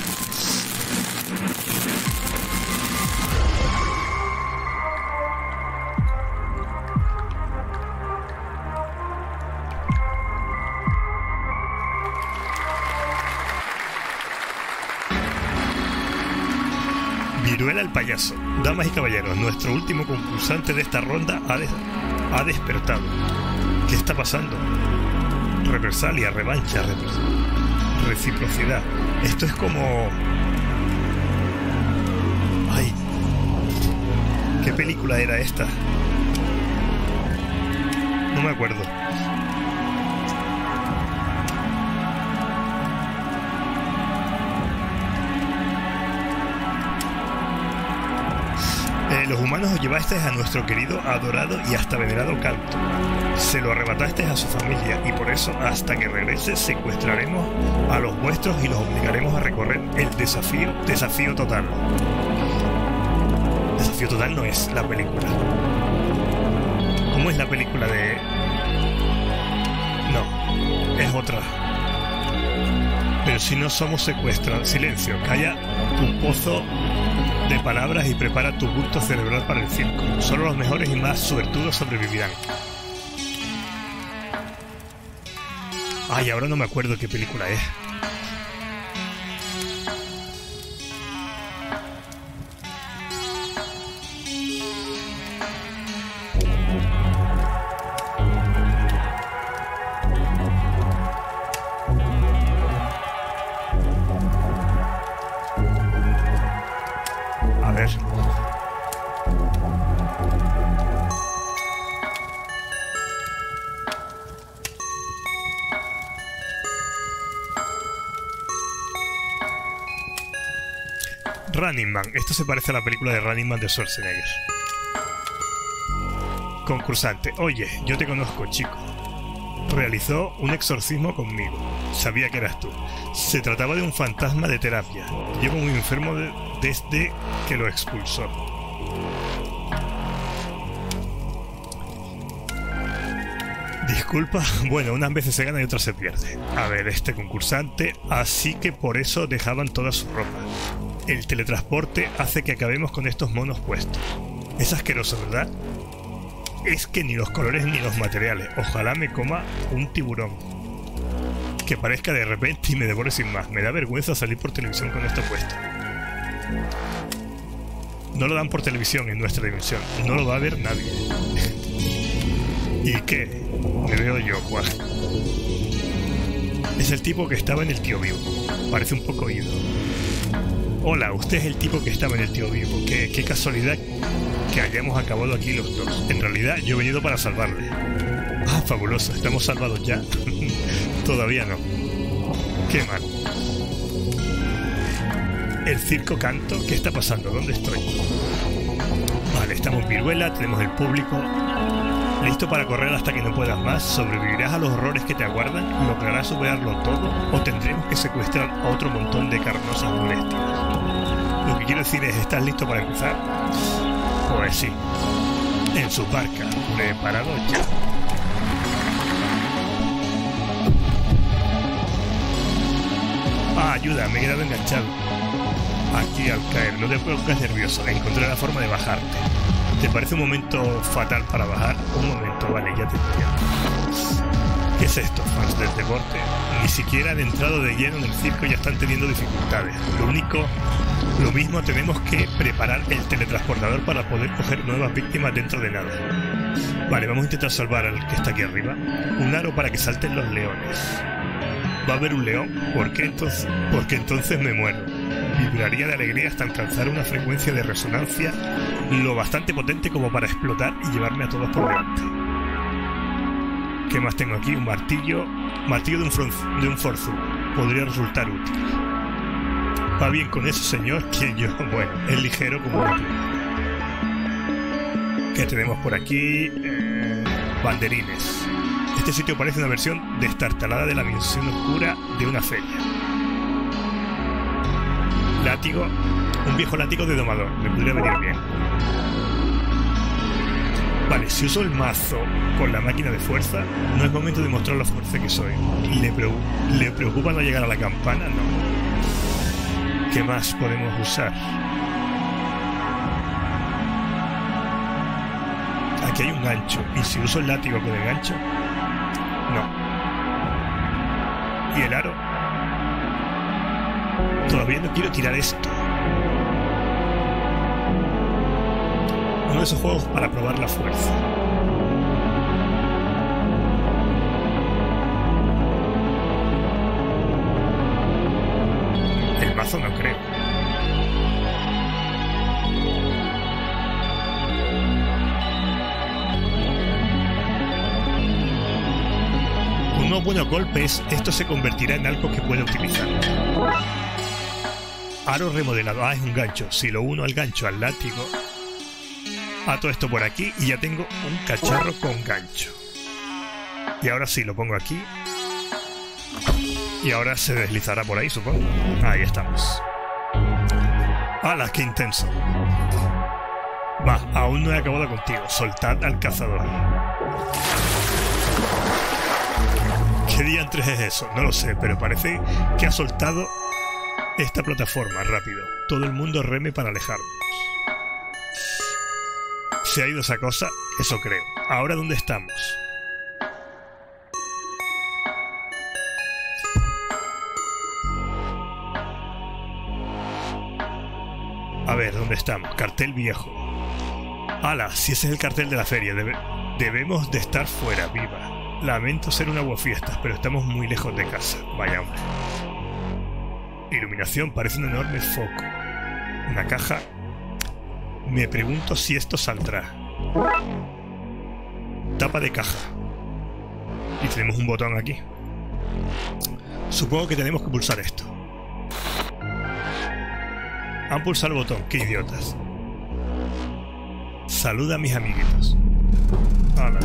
Viruela el payaso. Damas y caballeros, nuestro último concursante de esta ronda ha, despertado. ¿Qué está pasando? Reversalia, revancha, reversalia reciprocidad. Esto es como... Ay. ¿Qué película era esta? No me acuerdo. Eh, los humanos os llevasteis a nuestro querido, adorado y hasta venerado canto. Se lo arrebatasteis a su familia y por eso, hasta que regrese, secuestraremos a los vuestros y los obligaremos a recorrer el desafío, desafío total. Desafío total no es la película. ¿Cómo es la película de...? No, es otra. Pero si no somos secuestrados, silencio, calla tu pozo de palabras y prepara tu gusto cerebral para el circo. Solo los mejores y más suertudos sobrevivirán. Ay, ahora no me acuerdo qué película es. Esto se parece a la película de Running Man de Schwarzenegger. Concursante. Oye, yo te conozco, chico. Realizó un exorcismo conmigo. Sabía que eras tú. Se trataba de un fantasma de terapia. Llevo muy enfermo desde que lo expulsó. Disculpa, bueno, unas veces se gana y otras se pierde. A ver, este concursante, así que por eso dejaban toda su ropa. El teletransporte hace que acabemos con estos monos puestos. Es asqueroso, ¿verdad? Es que ni los colores ni los materiales. Ojalá me coma un tiburón. Que parezca de repente y me devore sin más. Me da vergüenza salir por televisión con esto puesto. No lo dan por televisión en nuestra dimensión. No lo va a ver nadie. ¿Y qué? Me veo yo, Juan. Es el tipo que estaba en el tío. Parece un poco ido. Hola, usted es el tipo que estaba en el tío vivo. Qué, casualidad que hayamos acabado aquí los dos. En realidad yo he venido para salvarle. Ah, fabuloso, estamos salvados ya. Todavía no. Qué mal. El circo canto, ¿qué está pasando? ¿Dónde estoy? Vale, estamos en viruela, tenemos el público. ¿Listo para correr hasta que no puedas más? ¿Sobrevivirás a los horrores que te aguardan? ¿Lograrás superarlo todo? ¿O tendremos que secuestrar a otro montón de carnosas molestias? Quiero decir es, ¿estás listo para empezar? Pues sí. En su barca, preparado ya. Ah, ayuda, me he quedado enganchado. Aquí al caer, no te pongas nervioso, encontré la forma de bajarte. ¿Te parece un momento fatal para bajar? Un momento, vale, ya te entiendo. ¿Qué es esto, fans del deporte? Ni siquiera han entrado de lleno en el circo y ya están teniendo dificultades. Lo único, lo mismo tenemos que preparar el teletransportador para poder coger nuevas víctimas dentro de nada. Vale, vamos a intentar salvar al que está aquí arriba. Un aro para que salten los leones. ¿Va a haber un león? ¿Por qué entonces? Porque entonces me muero vibraría de alegría hasta alcanzar una frecuencia de resonancia lo bastante potente como para explotar y llevarme a todos por delante. ¿Qué más tengo aquí? Un martillo. Martillo de un, de un forzu. Podría resultar útil. Va bien con eso, señor, que yo, bueno, es ligero como un ¿Qué tenemos por aquí? Eh, banderines. Este sitio parece una versión destartalada de la misión oscura de una feria. Látigo. Un viejo látigo de domador. Me podría venir bien. Vale, si uso el mazo con la máquina de fuerza, no es momento de mostrar la fuerza que soy. ¿Le, ¿Le preocupa no llegar a la campana? No. ¿Qué más podemos usar? Aquí hay un gancho. ¿Y si uso el látigo con el gancho? No. ¿Y el aro? Todavía no quiero tirar esto. Uno de esos juegos para probar la fuerza. El mazo no creo. Con unos buenos golpes, esto se convertirá en algo que pueda utilizar. Aro remodelado. Ah, es un gancho. Si lo uno al gancho, al látigo, ato esto por aquí y ya tengo un cacharro con gancho. Y ahora sí, lo pongo aquí. Y ahora se deslizará por ahí, supongo. Ahí estamos. ¡Hala, qué intenso! Va, aún no he acabado contigo. Soltad al cazador. ¿Qué diantres es eso? No lo sé, pero parece que ha soltado esta plataforma rápido. Todo el mundo reme para alejarnos. ¿Se ha ido esa cosa? Eso creo. ¿Ahora dónde estamos? A ver, ¿dónde estamos? Cartel viejo. ¡Hala! Si ese es el cartel de la feria, debemos de estar fuera, viva. Lamento ser una fiestas, pero estamos muy lejos de casa. Vaya hombre. Iluminación, parece un enorme foco. Una caja. Me pregunto si esto saldrá. Tapa de caja. Y tenemos un botón aquí. Supongo que tenemos que pulsar esto. Han pulsado el botón, qué idiotas. Saluda a mis amiguitos. Hola.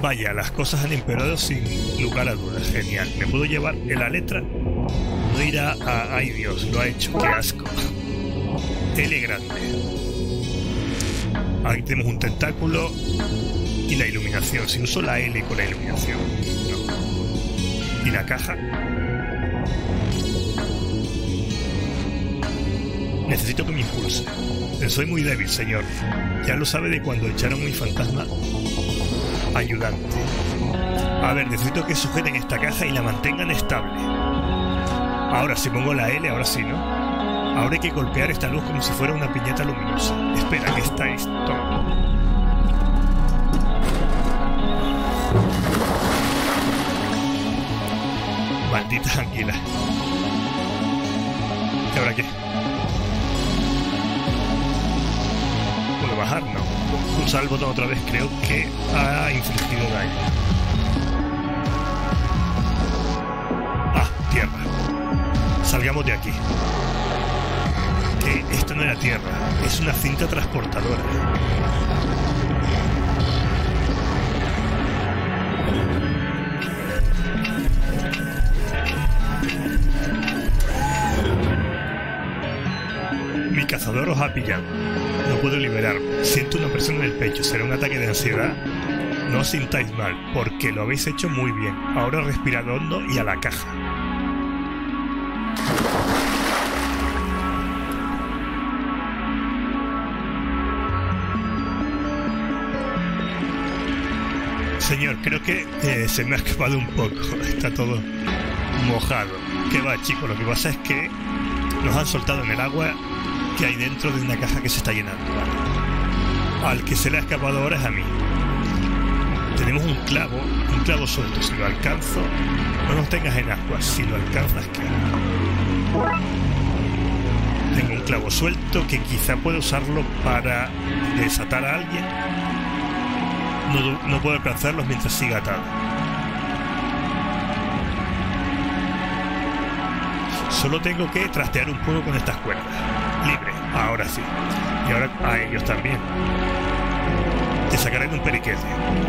Vaya, las cosas han empeorado sin lugar a dudas. Genial. ¿Me puedo llevar en la letra? Irá a... ¡Ay Dios! Lo ha hecho. ¡Qué asco! L grande. Aquí tenemos un tentáculo y la iluminación. Si uso la L con la iluminación. No. Y la caja. Necesito que me impulse. Soy muy débil, señor. Ya lo sabe de cuando echaron mi fantasma ayudante. A ver, necesito que sujeten esta caja y la mantengan estable. Ahora, si pongo la L, ahora sí, ¿no? Ahora hay que golpear esta luz como si fuera una piñata luminosa. Espera, que está esto. Maldita anguila. ¿Y ahora qué? ¿Puedo bajar? No pulsar el botón otra vez creo que ha infligido daño. De aquí. Que esto no era tierra, es una cinta transportadora. Mi cazador os ha pillado. No puedo liberarme. Siento una presión en el pecho. ¿Será un ataque de ansiedad? No os sintáis mal, porque lo habéis hecho muy bien. Ahora respirad hondo y a la caja. Señor, creo que eh, se me ha escapado un poco. Está todo mojado. ¿Qué va, chicos? Lo que pasa es que nos han soltado en el agua que hay dentro de una caja que se está llenando. Al que se le ha escapado ahora es a mí. Tenemos un clavo, un clavo suelto. Si lo alcanzo, no nos tengas en agua. Si lo alcanzas, ¿qué? Tengo un clavo suelto que quizá pueda usarlo para desatar a alguien. No, puedo alcanzarlos mientras siga atado. Solo tengo que trastear un poco con estas cuerdas. Libre, ahora sí. Y ahora a ellos también. Te sacaré de un periquete.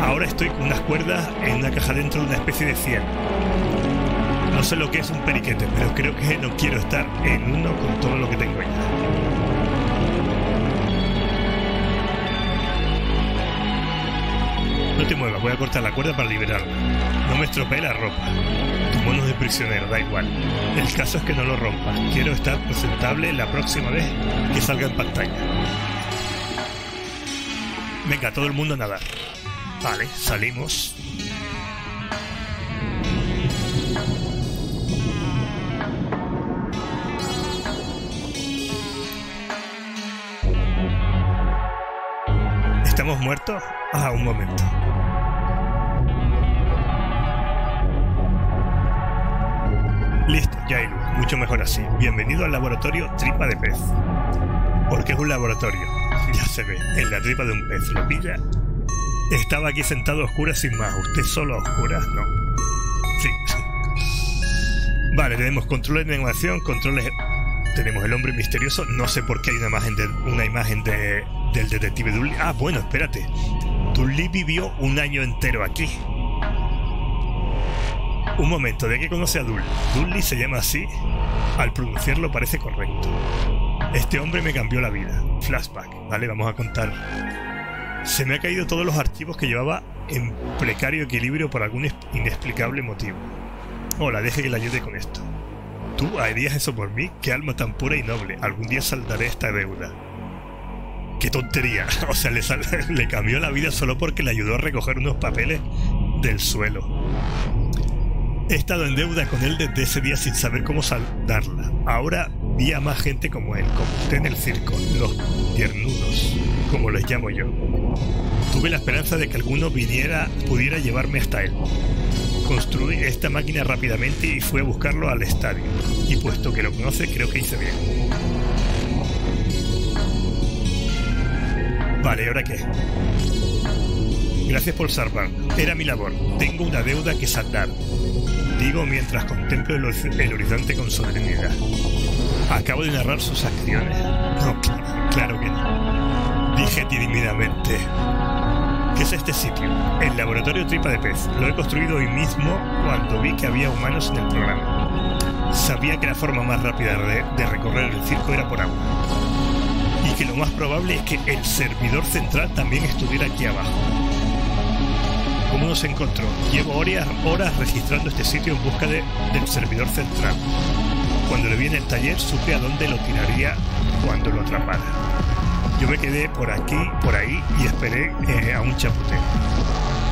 Ahora estoy con unas cuerdas en una caja dentro de una especie de cielo. No sé lo que es un periquete, pero creo que no quiero estar en uno con todo lo que tengo ya. No te muevas, voy a cortar la cuerda para liberarlo. No me estropee la ropa. Tu mono de prisionero, da igual. El caso es que no lo rompas. Quiero estar presentable la próxima vez que salga en pantalla. Venga, todo el mundo a nadar. Vale, salimos. ¿Estamos muertos? Ah, un momento. Mucho mejor así. Bienvenido al laboratorio Tripa de Pez. Porque es un laboratorio. Ya se ve. En la tripa de un pez. ¿Lo pilla? Estaba aquí sentado a oscuras sin más. ¿Usted solo a oscuras? No. Sí. Vale, tenemos controles de animación, controles... Tenemos el hombre misterioso. No sé por qué hay una imagen de, una imagen de, del detective Dully. Ah, bueno, espérate. Dully vivió un año entero aquí. Un momento, ¿de qué conoce a Dully? Dully se llama así. Al pronunciarlo parece correcto. Este hombre me cambió la vida. Flashback, ¿vale? Vamos a contar. Se me ha caído todos los archivos que llevaba en precario equilibrio por algún inexplicable motivo. Hola, deje que le ayude con esto. ¿Tú harías eso por mí? ¡Qué alma tan pura y noble! Algún día saldaré esta deuda. ¡Qué tontería! O sea, le, le cambió la vida solo porque le ayudó a recoger unos papeles del suelo. He estado en deuda con él desde ese día sin saber cómo saldarla. Ahora vi a más gente como él, como usted en el circo, los piernudos, como les llamo yo. Tuve la esperanza de que alguno viniera, pudiera llevarme hasta él. Construí esta máquina rápidamente y fui a buscarlo al estadio. Y puesto que lo conoce, creo que hice bien. Vale, ¿ahora qué? Gracias por salvar. Era mi labor. Tengo una deuda que saldar digo mientras contemplo el, horizonte con serenidad. Acabo de narrar sus acciones. No, claro que no. Dije tímidamente. ¿Qué es este sitio? El laboratorio Tripa de Pez. Lo he construido hoy mismo cuando vi que había humanos en el programa. Sabía que la forma más rápida de recorrer el circo era por agua. Y que lo más probable es que el servidor central también estuviera aquí abajo cómo nos encontró. Llevo horas, horas registrando este sitio en busca de, del servidor central. Cuando le vi en el taller supe a dónde lo tiraría cuando lo atrapara. Yo me quedé por aquí, por ahí y esperé eh, a un chaputeo.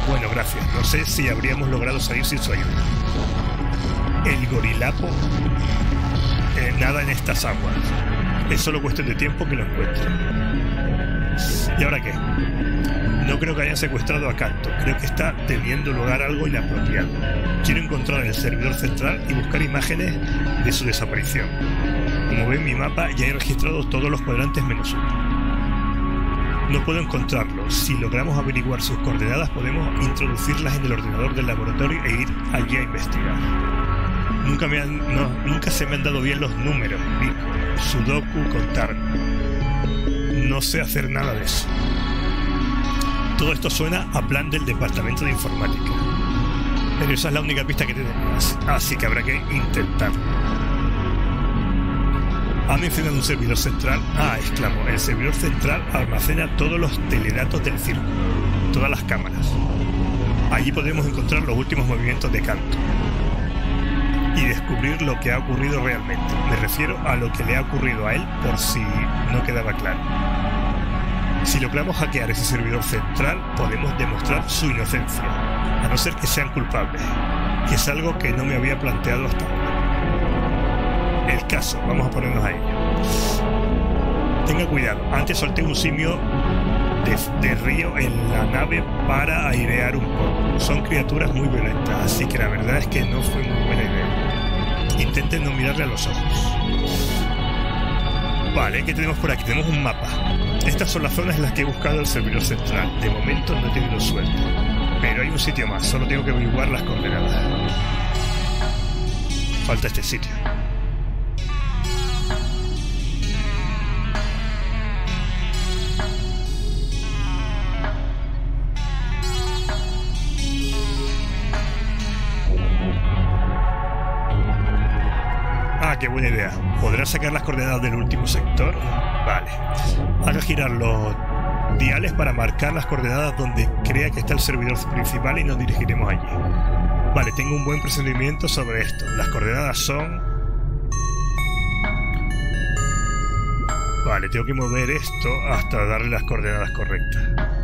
Bueno, gracias. No sé si habríamos logrado salir sin su ayuda. El gorilapo. Eh, nada en estas aguas. Es solo cuestión de tiempo que lo encuentre. ¿Y ahora qué? No creo que hayan secuestrado a Canto, creo que está teniendo lugar algo inapropiado. Quiero encontrar el servidor central y buscar imágenes de su desaparición. Como ven mi mapa, ya he registrado todos los cuadrantes menos uno. No puedo encontrarlo. Si logramos averiguar sus coordenadas, podemos introducirlas en el ordenador del laboratorio e ir allí a investigar. Nunca, me han, nunca se me han dado bien los números, Nico. Sudoku, contar. No sé hacer nada de eso. Todo esto suena a plan del departamento de informática. Pero esa es la única pista que tenemos, así que habrá que intentarlo. ¿Ha mencionado un servidor central? Ah, exclamó. El servidor central almacena todos los teledatos del circo, todas las cámaras. Allí podemos encontrar los últimos movimientos de canto y descubrir lo que ha ocurrido realmente. Me refiero a lo que le ha ocurrido a él por si no quedaba claro. Si logramos hackear ese servidor central, podemos demostrar su inocencia, a no ser que sean culpables, que es algo que no me había planteado hasta ahora. El caso, vamos a ponernos a ello. Tenga cuidado, antes solté un simio de, de, río en la nave para airear un poco. Son criaturas muy violentas, así que la verdad es que no fue muy buena idea. Intenten no mirarle a los ojos. Vale, ¿qué tenemos por aquí? Tenemos un mapa. Estas son las zonas en las que he buscado el servidor central. De momento no he tenido suerte. Pero hay un sitio más, solo tengo que averiguar las coordenadas. Falta este sitio. Ah, qué buena idea. ¿Podrás sacar las coordenadas del último sector? Vale. Haga girar los diales para marcar las coordenadas donde crea que está el servidor principal y nos dirigiremos allí. Vale, tengo un buen presentimiento sobre esto. Las coordenadas son... Vale, tengo que mover esto hasta darle las coordenadas correctas.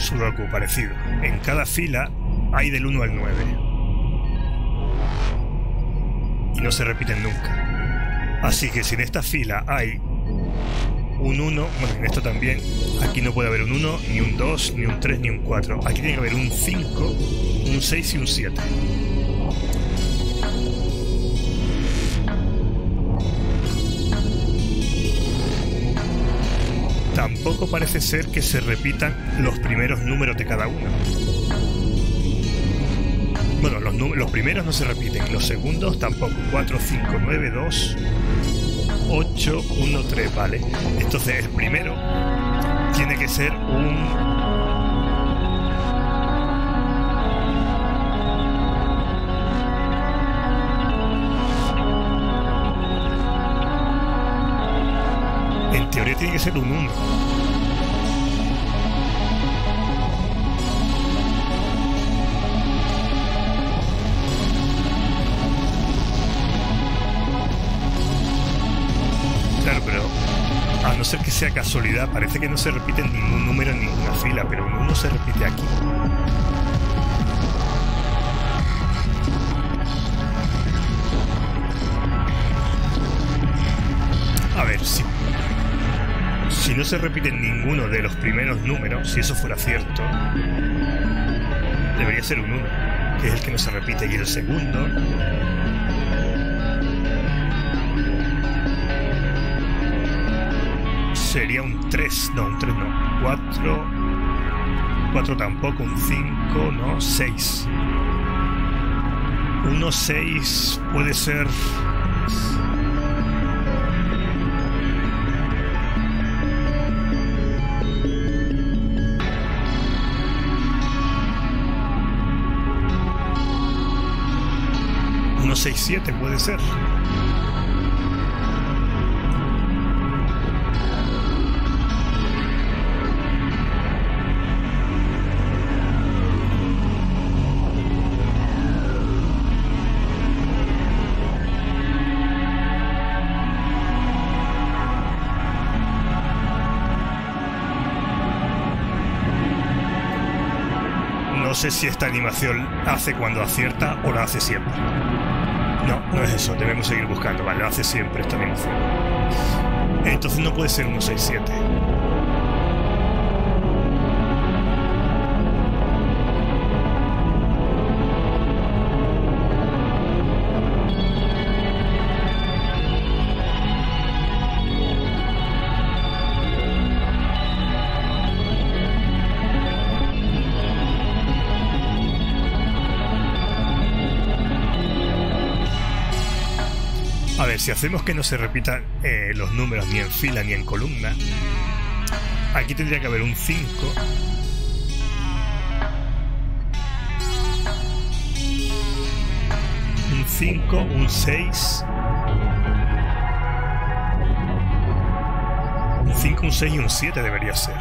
Sudoku parecido, en cada fila hay del 1 al 9. Y no se repiten nunca. Así que si en esta fila hay un 1, bueno, en esto también, aquí no puede haber un 1, ni un 2, ni un 3, ni un 4. Aquí tiene que haber un 5, un 6 y un 7. Tampoco parece ser que se repitan los primeros números de cada uno. Bueno, los, los primeros no se repiten, los segundos tampoco. 4, 5, 9, 2, 8, 1, 3, vale. Entonces el primero tiene que ser un... En teoría tiene que ser un 1. ser que sea casualidad, parece que no se repite ningún número en ninguna fila, pero uno se repite aquí. Si no se repite ninguno de los primeros números, si eso fuera cierto, debería ser un 1, que es el que no se repite, y el segundo sería un 3, no, un 3 no, 4, 4 tampoco, un 5, no, 6. 1, 6 puede ser... Puede ser. sé si esta animación hace cuando acierta o la hace siempre. No, no es eso, debemos seguir buscando. Vale, lo hace siempre esta animación. Entonces no puede ser 167. Si hacemos que no se repitan eh, los números ni en fila ni en columna, aquí tendría que haber un 5. Un 5, un 6. Un 5, un 6 y un 7 debería ser.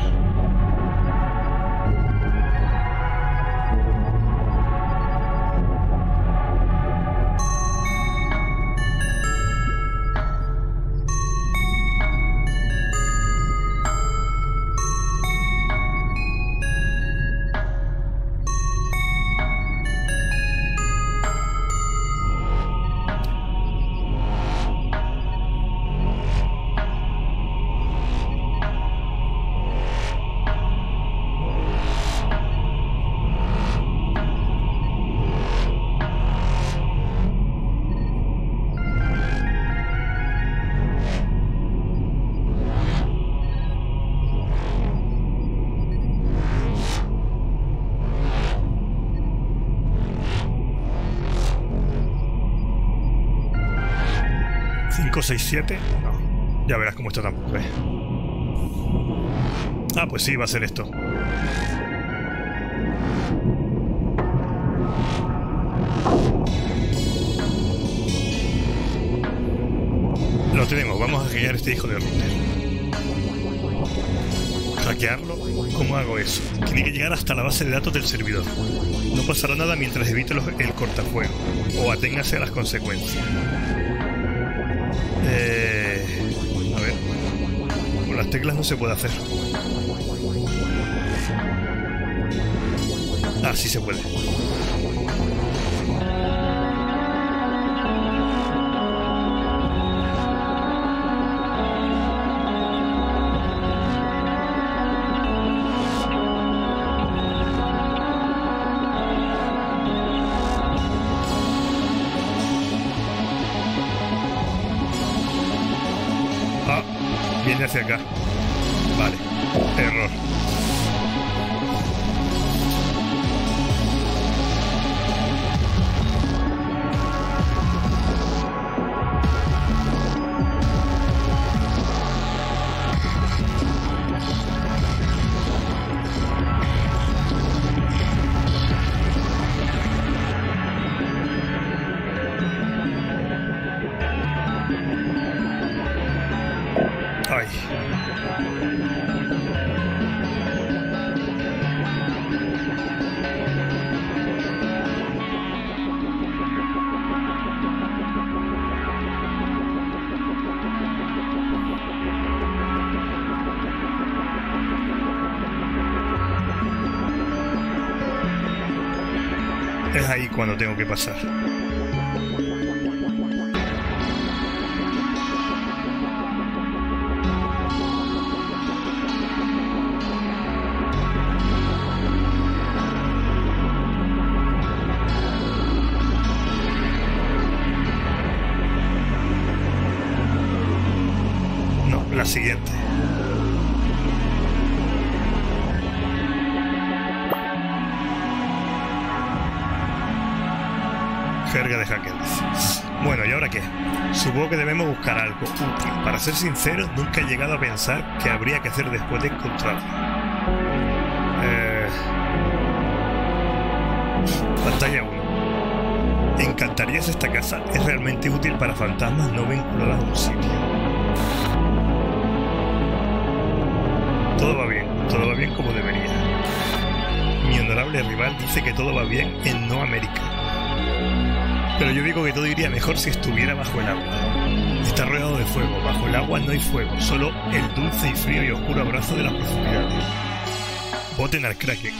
6, 7. No. Ya verás cómo está tampoco. ¿eh? Ah, pues sí, va a ser esto. Lo tenemos, vamos a hackear este hijo de router. ¿Hackearlo? ¿Cómo hago eso? Tiene que llegar hasta la base de datos del servidor. No pasará nada mientras evite el cortafuego o aténgase a las consecuencias. Eh, a ver. Con las teclas no se puede hacer. Ah, sí se puede. Tengo que pasar. Algo útil. Para ser sincero, nunca he llegado a pensar qué habría que hacer después de encontrarlo. Eh... Pantalla 1. ¿Encantarías esta casa? Es realmente útil para fantasmas no vinculados a un sitio. Todo va bien, todo va bien como debería. Mi honorable rival dice que todo va bien en No América. Pero yo digo que todo iría mejor si estuviera bajo el agua. Está rodeado de fuego. Bajo el agua no hay fuego, solo el dulce y frío y oscuro abrazo de las profundidades. Voten al Kraken.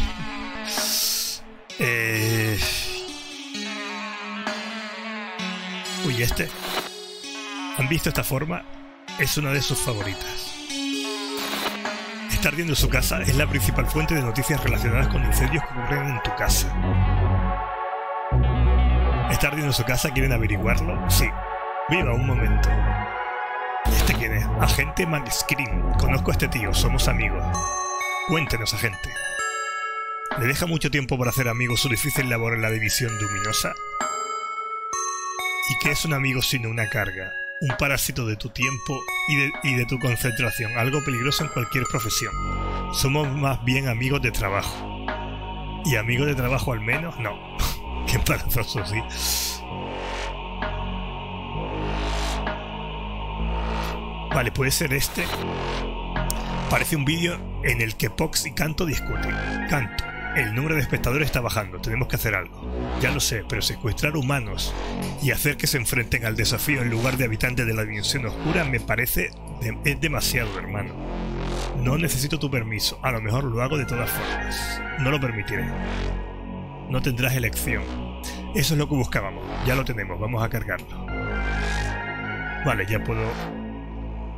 Eh... Uy, este. ¿Han visto esta forma? Es una de sus favoritas. Está ardiendo su casa es la principal fuente de noticias relacionadas con incendios que ocurren en tu casa. ¿Está ardiendo su casa? ¿Quieren averiguarlo? Sí. Viva un momento. ¿Este quién es? Agente Scream. Conozco a este tío, somos amigos. Cuéntenos, agente. ¿Le deja mucho tiempo para hacer amigos su difícil labor en la división luminosa? ¿Y qué es un amigo sino una carga? Un parásito de tu tiempo y de, y de tu concentración, algo peligroso en cualquier profesión. Somos más bien amigos de trabajo. ¿Y amigos de trabajo al menos? No. Qué embarazoso, sí. Vale, puede ser este. Parece un vídeo en el que Pox y Canto discuten. Canto. El número de espectadores está bajando, tenemos que hacer algo. Ya lo sé, pero secuestrar humanos y hacer que se enfrenten al desafío en lugar de habitantes de la dimensión oscura me parece es demasiado, hermano. No necesito tu permiso, a lo mejor lo hago de todas formas. No lo permitiré. No tendrás elección. Eso es lo que buscábamos, ya lo tenemos, vamos a cargarlo. Vale, ya puedo...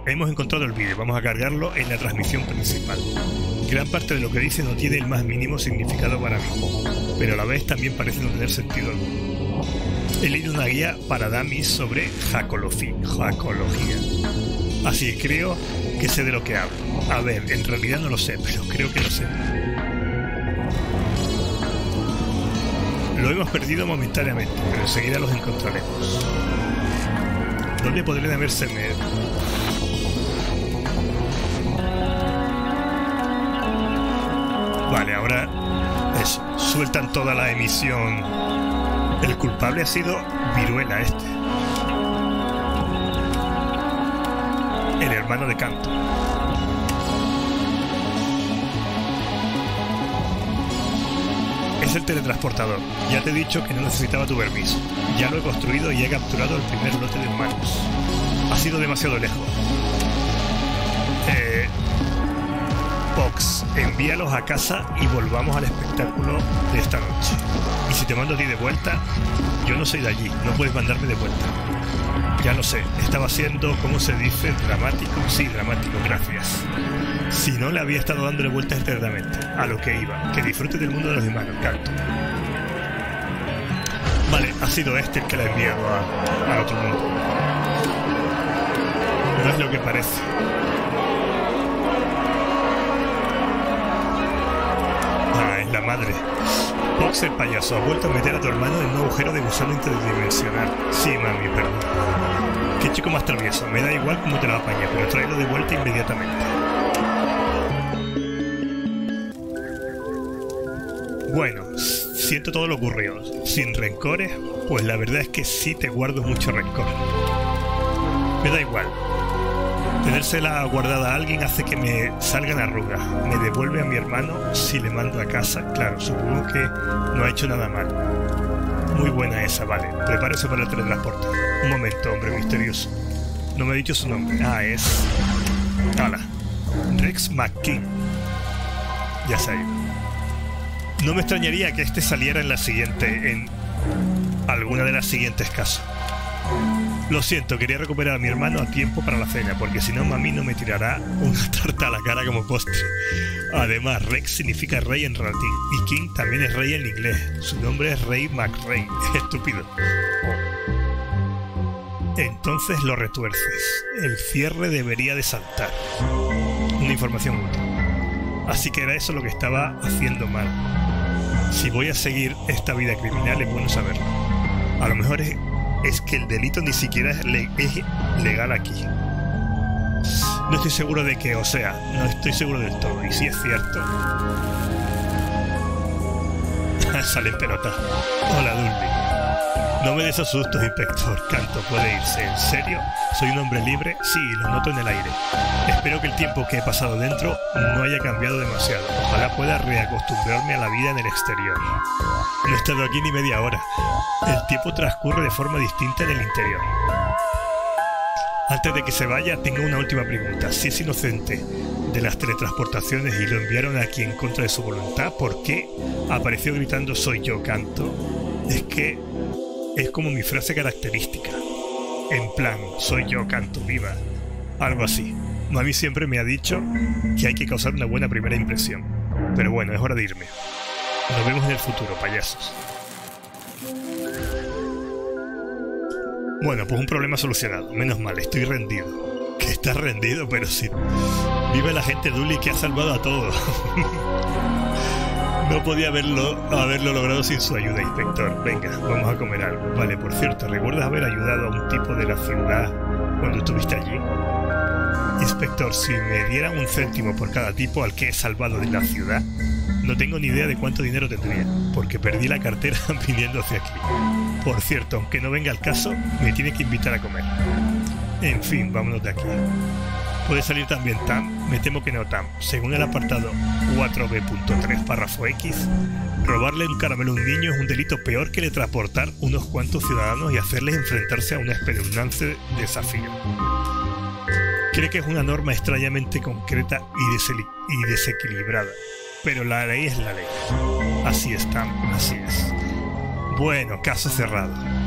Hemos encontrado el vídeo, vamos a cargarlo en la transmisión principal. Gran parte de lo que dice no tiene el más mínimo significado para mí, pero a la vez también parece no tener sentido alguno. He leído una guía para Damis sobre jacología, así que creo que sé de lo que hablo. A ver, en realidad no lo sé, pero creo que lo sé. Lo hemos perdido momentáneamente, pero enseguida los encontraremos. ¿Dónde podrían haberse me... Vale, ahora eso, sueltan toda la emisión. El culpable ha sido Viruela este. El hermano de Canto. Es el teletransportador. Ya te he dicho que no necesitaba tu permiso. Ya lo he construido y he capturado el primer lote de humanos. Ha sido demasiado lejos. Envíalos a casa y volvamos al espectáculo de esta noche. Y si te mando a ti de vuelta, yo no soy de allí, no puedes mandarme de vuelta. Ya lo sé, estaba siendo, ¿cómo se dice? Dramático. Sí, dramático, gracias. Si no, le había estado dándole vueltas eternamente a lo que iba. Que disfrute del mundo de los humanos, canto. Vale, ha sido este el que la ha enviado a, a otro mundo. No es lo que parece. Madre. El payaso ha vuelto a meter a tu hermano en un agujero de gusano interdimensional. Sí, mami, perdón. Qué chico más travieso. Me da igual cómo te lo apañe, pero tráelo de vuelta inmediatamente. Bueno, siento todo lo ocurrido. Sin rencores, pues la verdad es que sí te guardo mucho rencor. Me da igual. Tenérsela guardada a alguien hace que me salgan arrugas. Me devuelve a mi hermano si le mando a casa. Claro, supongo que no ha hecho nada mal. Muy buena esa, vale. Prepárese para el teletransporte. Un momento, hombre misterioso. No me ha dicho su nombre. Ah, es... Hola. Rex McKean. Ya se ha ido. No me extrañaría que este saliera en la siguiente... en alguna de las siguientes casas. Lo siento, quería recuperar a mi hermano a tiempo para la cena, porque si no, mami no me tirará una tarta a la cara como postre. Además, Rex significa rey en latín, y King también es rey en inglés. Su nombre es Rey McRae. Estúpido. Entonces lo retuerces. El cierre debería de saltar. Una información útil. Así que era eso lo que estaba haciendo mal. Si voy a seguir esta vida criminal es bueno saberlo. A lo mejor es es que el delito ni siquiera es, legal aquí. No estoy seguro de que, o sea, no estoy seguro del todo. Y si es cierto. Sale pelota. Hola, Dulby. No me des sustos, inspector. Canto puede irse. ¿En serio? ¿Soy un hombre libre? Sí, lo noto en el aire. Espero que el tiempo que he pasado dentro no haya cambiado demasiado. Ojalá pueda reacostumbrarme a la vida en el exterior. No he estado aquí ni media hora. El tiempo transcurre de forma distinta en el interior. Antes de que se vaya, tengo una última pregunta. Si es inocente de las teletransportaciones y lo enviaron aquí en contra de su voluntad, ¿por qué apareció gritando soy yo canto? Es que es como mi frase característica. En plan, soy yo, canto viva. Algo así. Mami siempre me ha dicho que hay que causar una buena primera impresión. Pero bueno, es hora de irme. Nos vemos en el futuro, payasos. Bueno, pues un problema solucionado. Menos mal, estoy rendido. Que está rendido, pero sí. Vive la gente Dully que ha salvado a todos. No podía haberlo, haberlo logrado sin su ayuda, inspector. Venga, vamos a comer algo. Vale, por cierto, ¿recuerdas haber ayudado a un tipo de la ciudad cuando estuviste allí? Inspector, si me dieran un céntimo por cada tipo al que he salvado de la ciudad, no tengo ni idea de cuánto dinero tendría, porque perdí la cartera viniendo hacia aquí. Por cierto, aunque no venga al caso, me tiene que invitar a comer. En fin, vámonos de aquí. Puede salir también TAM, me temo que no TAM. Según el apartado 4b.3 párrafo X, robarle un caramelo a un niño es un delito peor que le transportar unos cuantos ciudadanos y hacerles enfrentarse a un espeluznante desafío. Cree que es una norma extrañamente concreta y, desequilibrada, pero la ley es la ley. Así es, TAM, así es. Bueno, caso cerrado.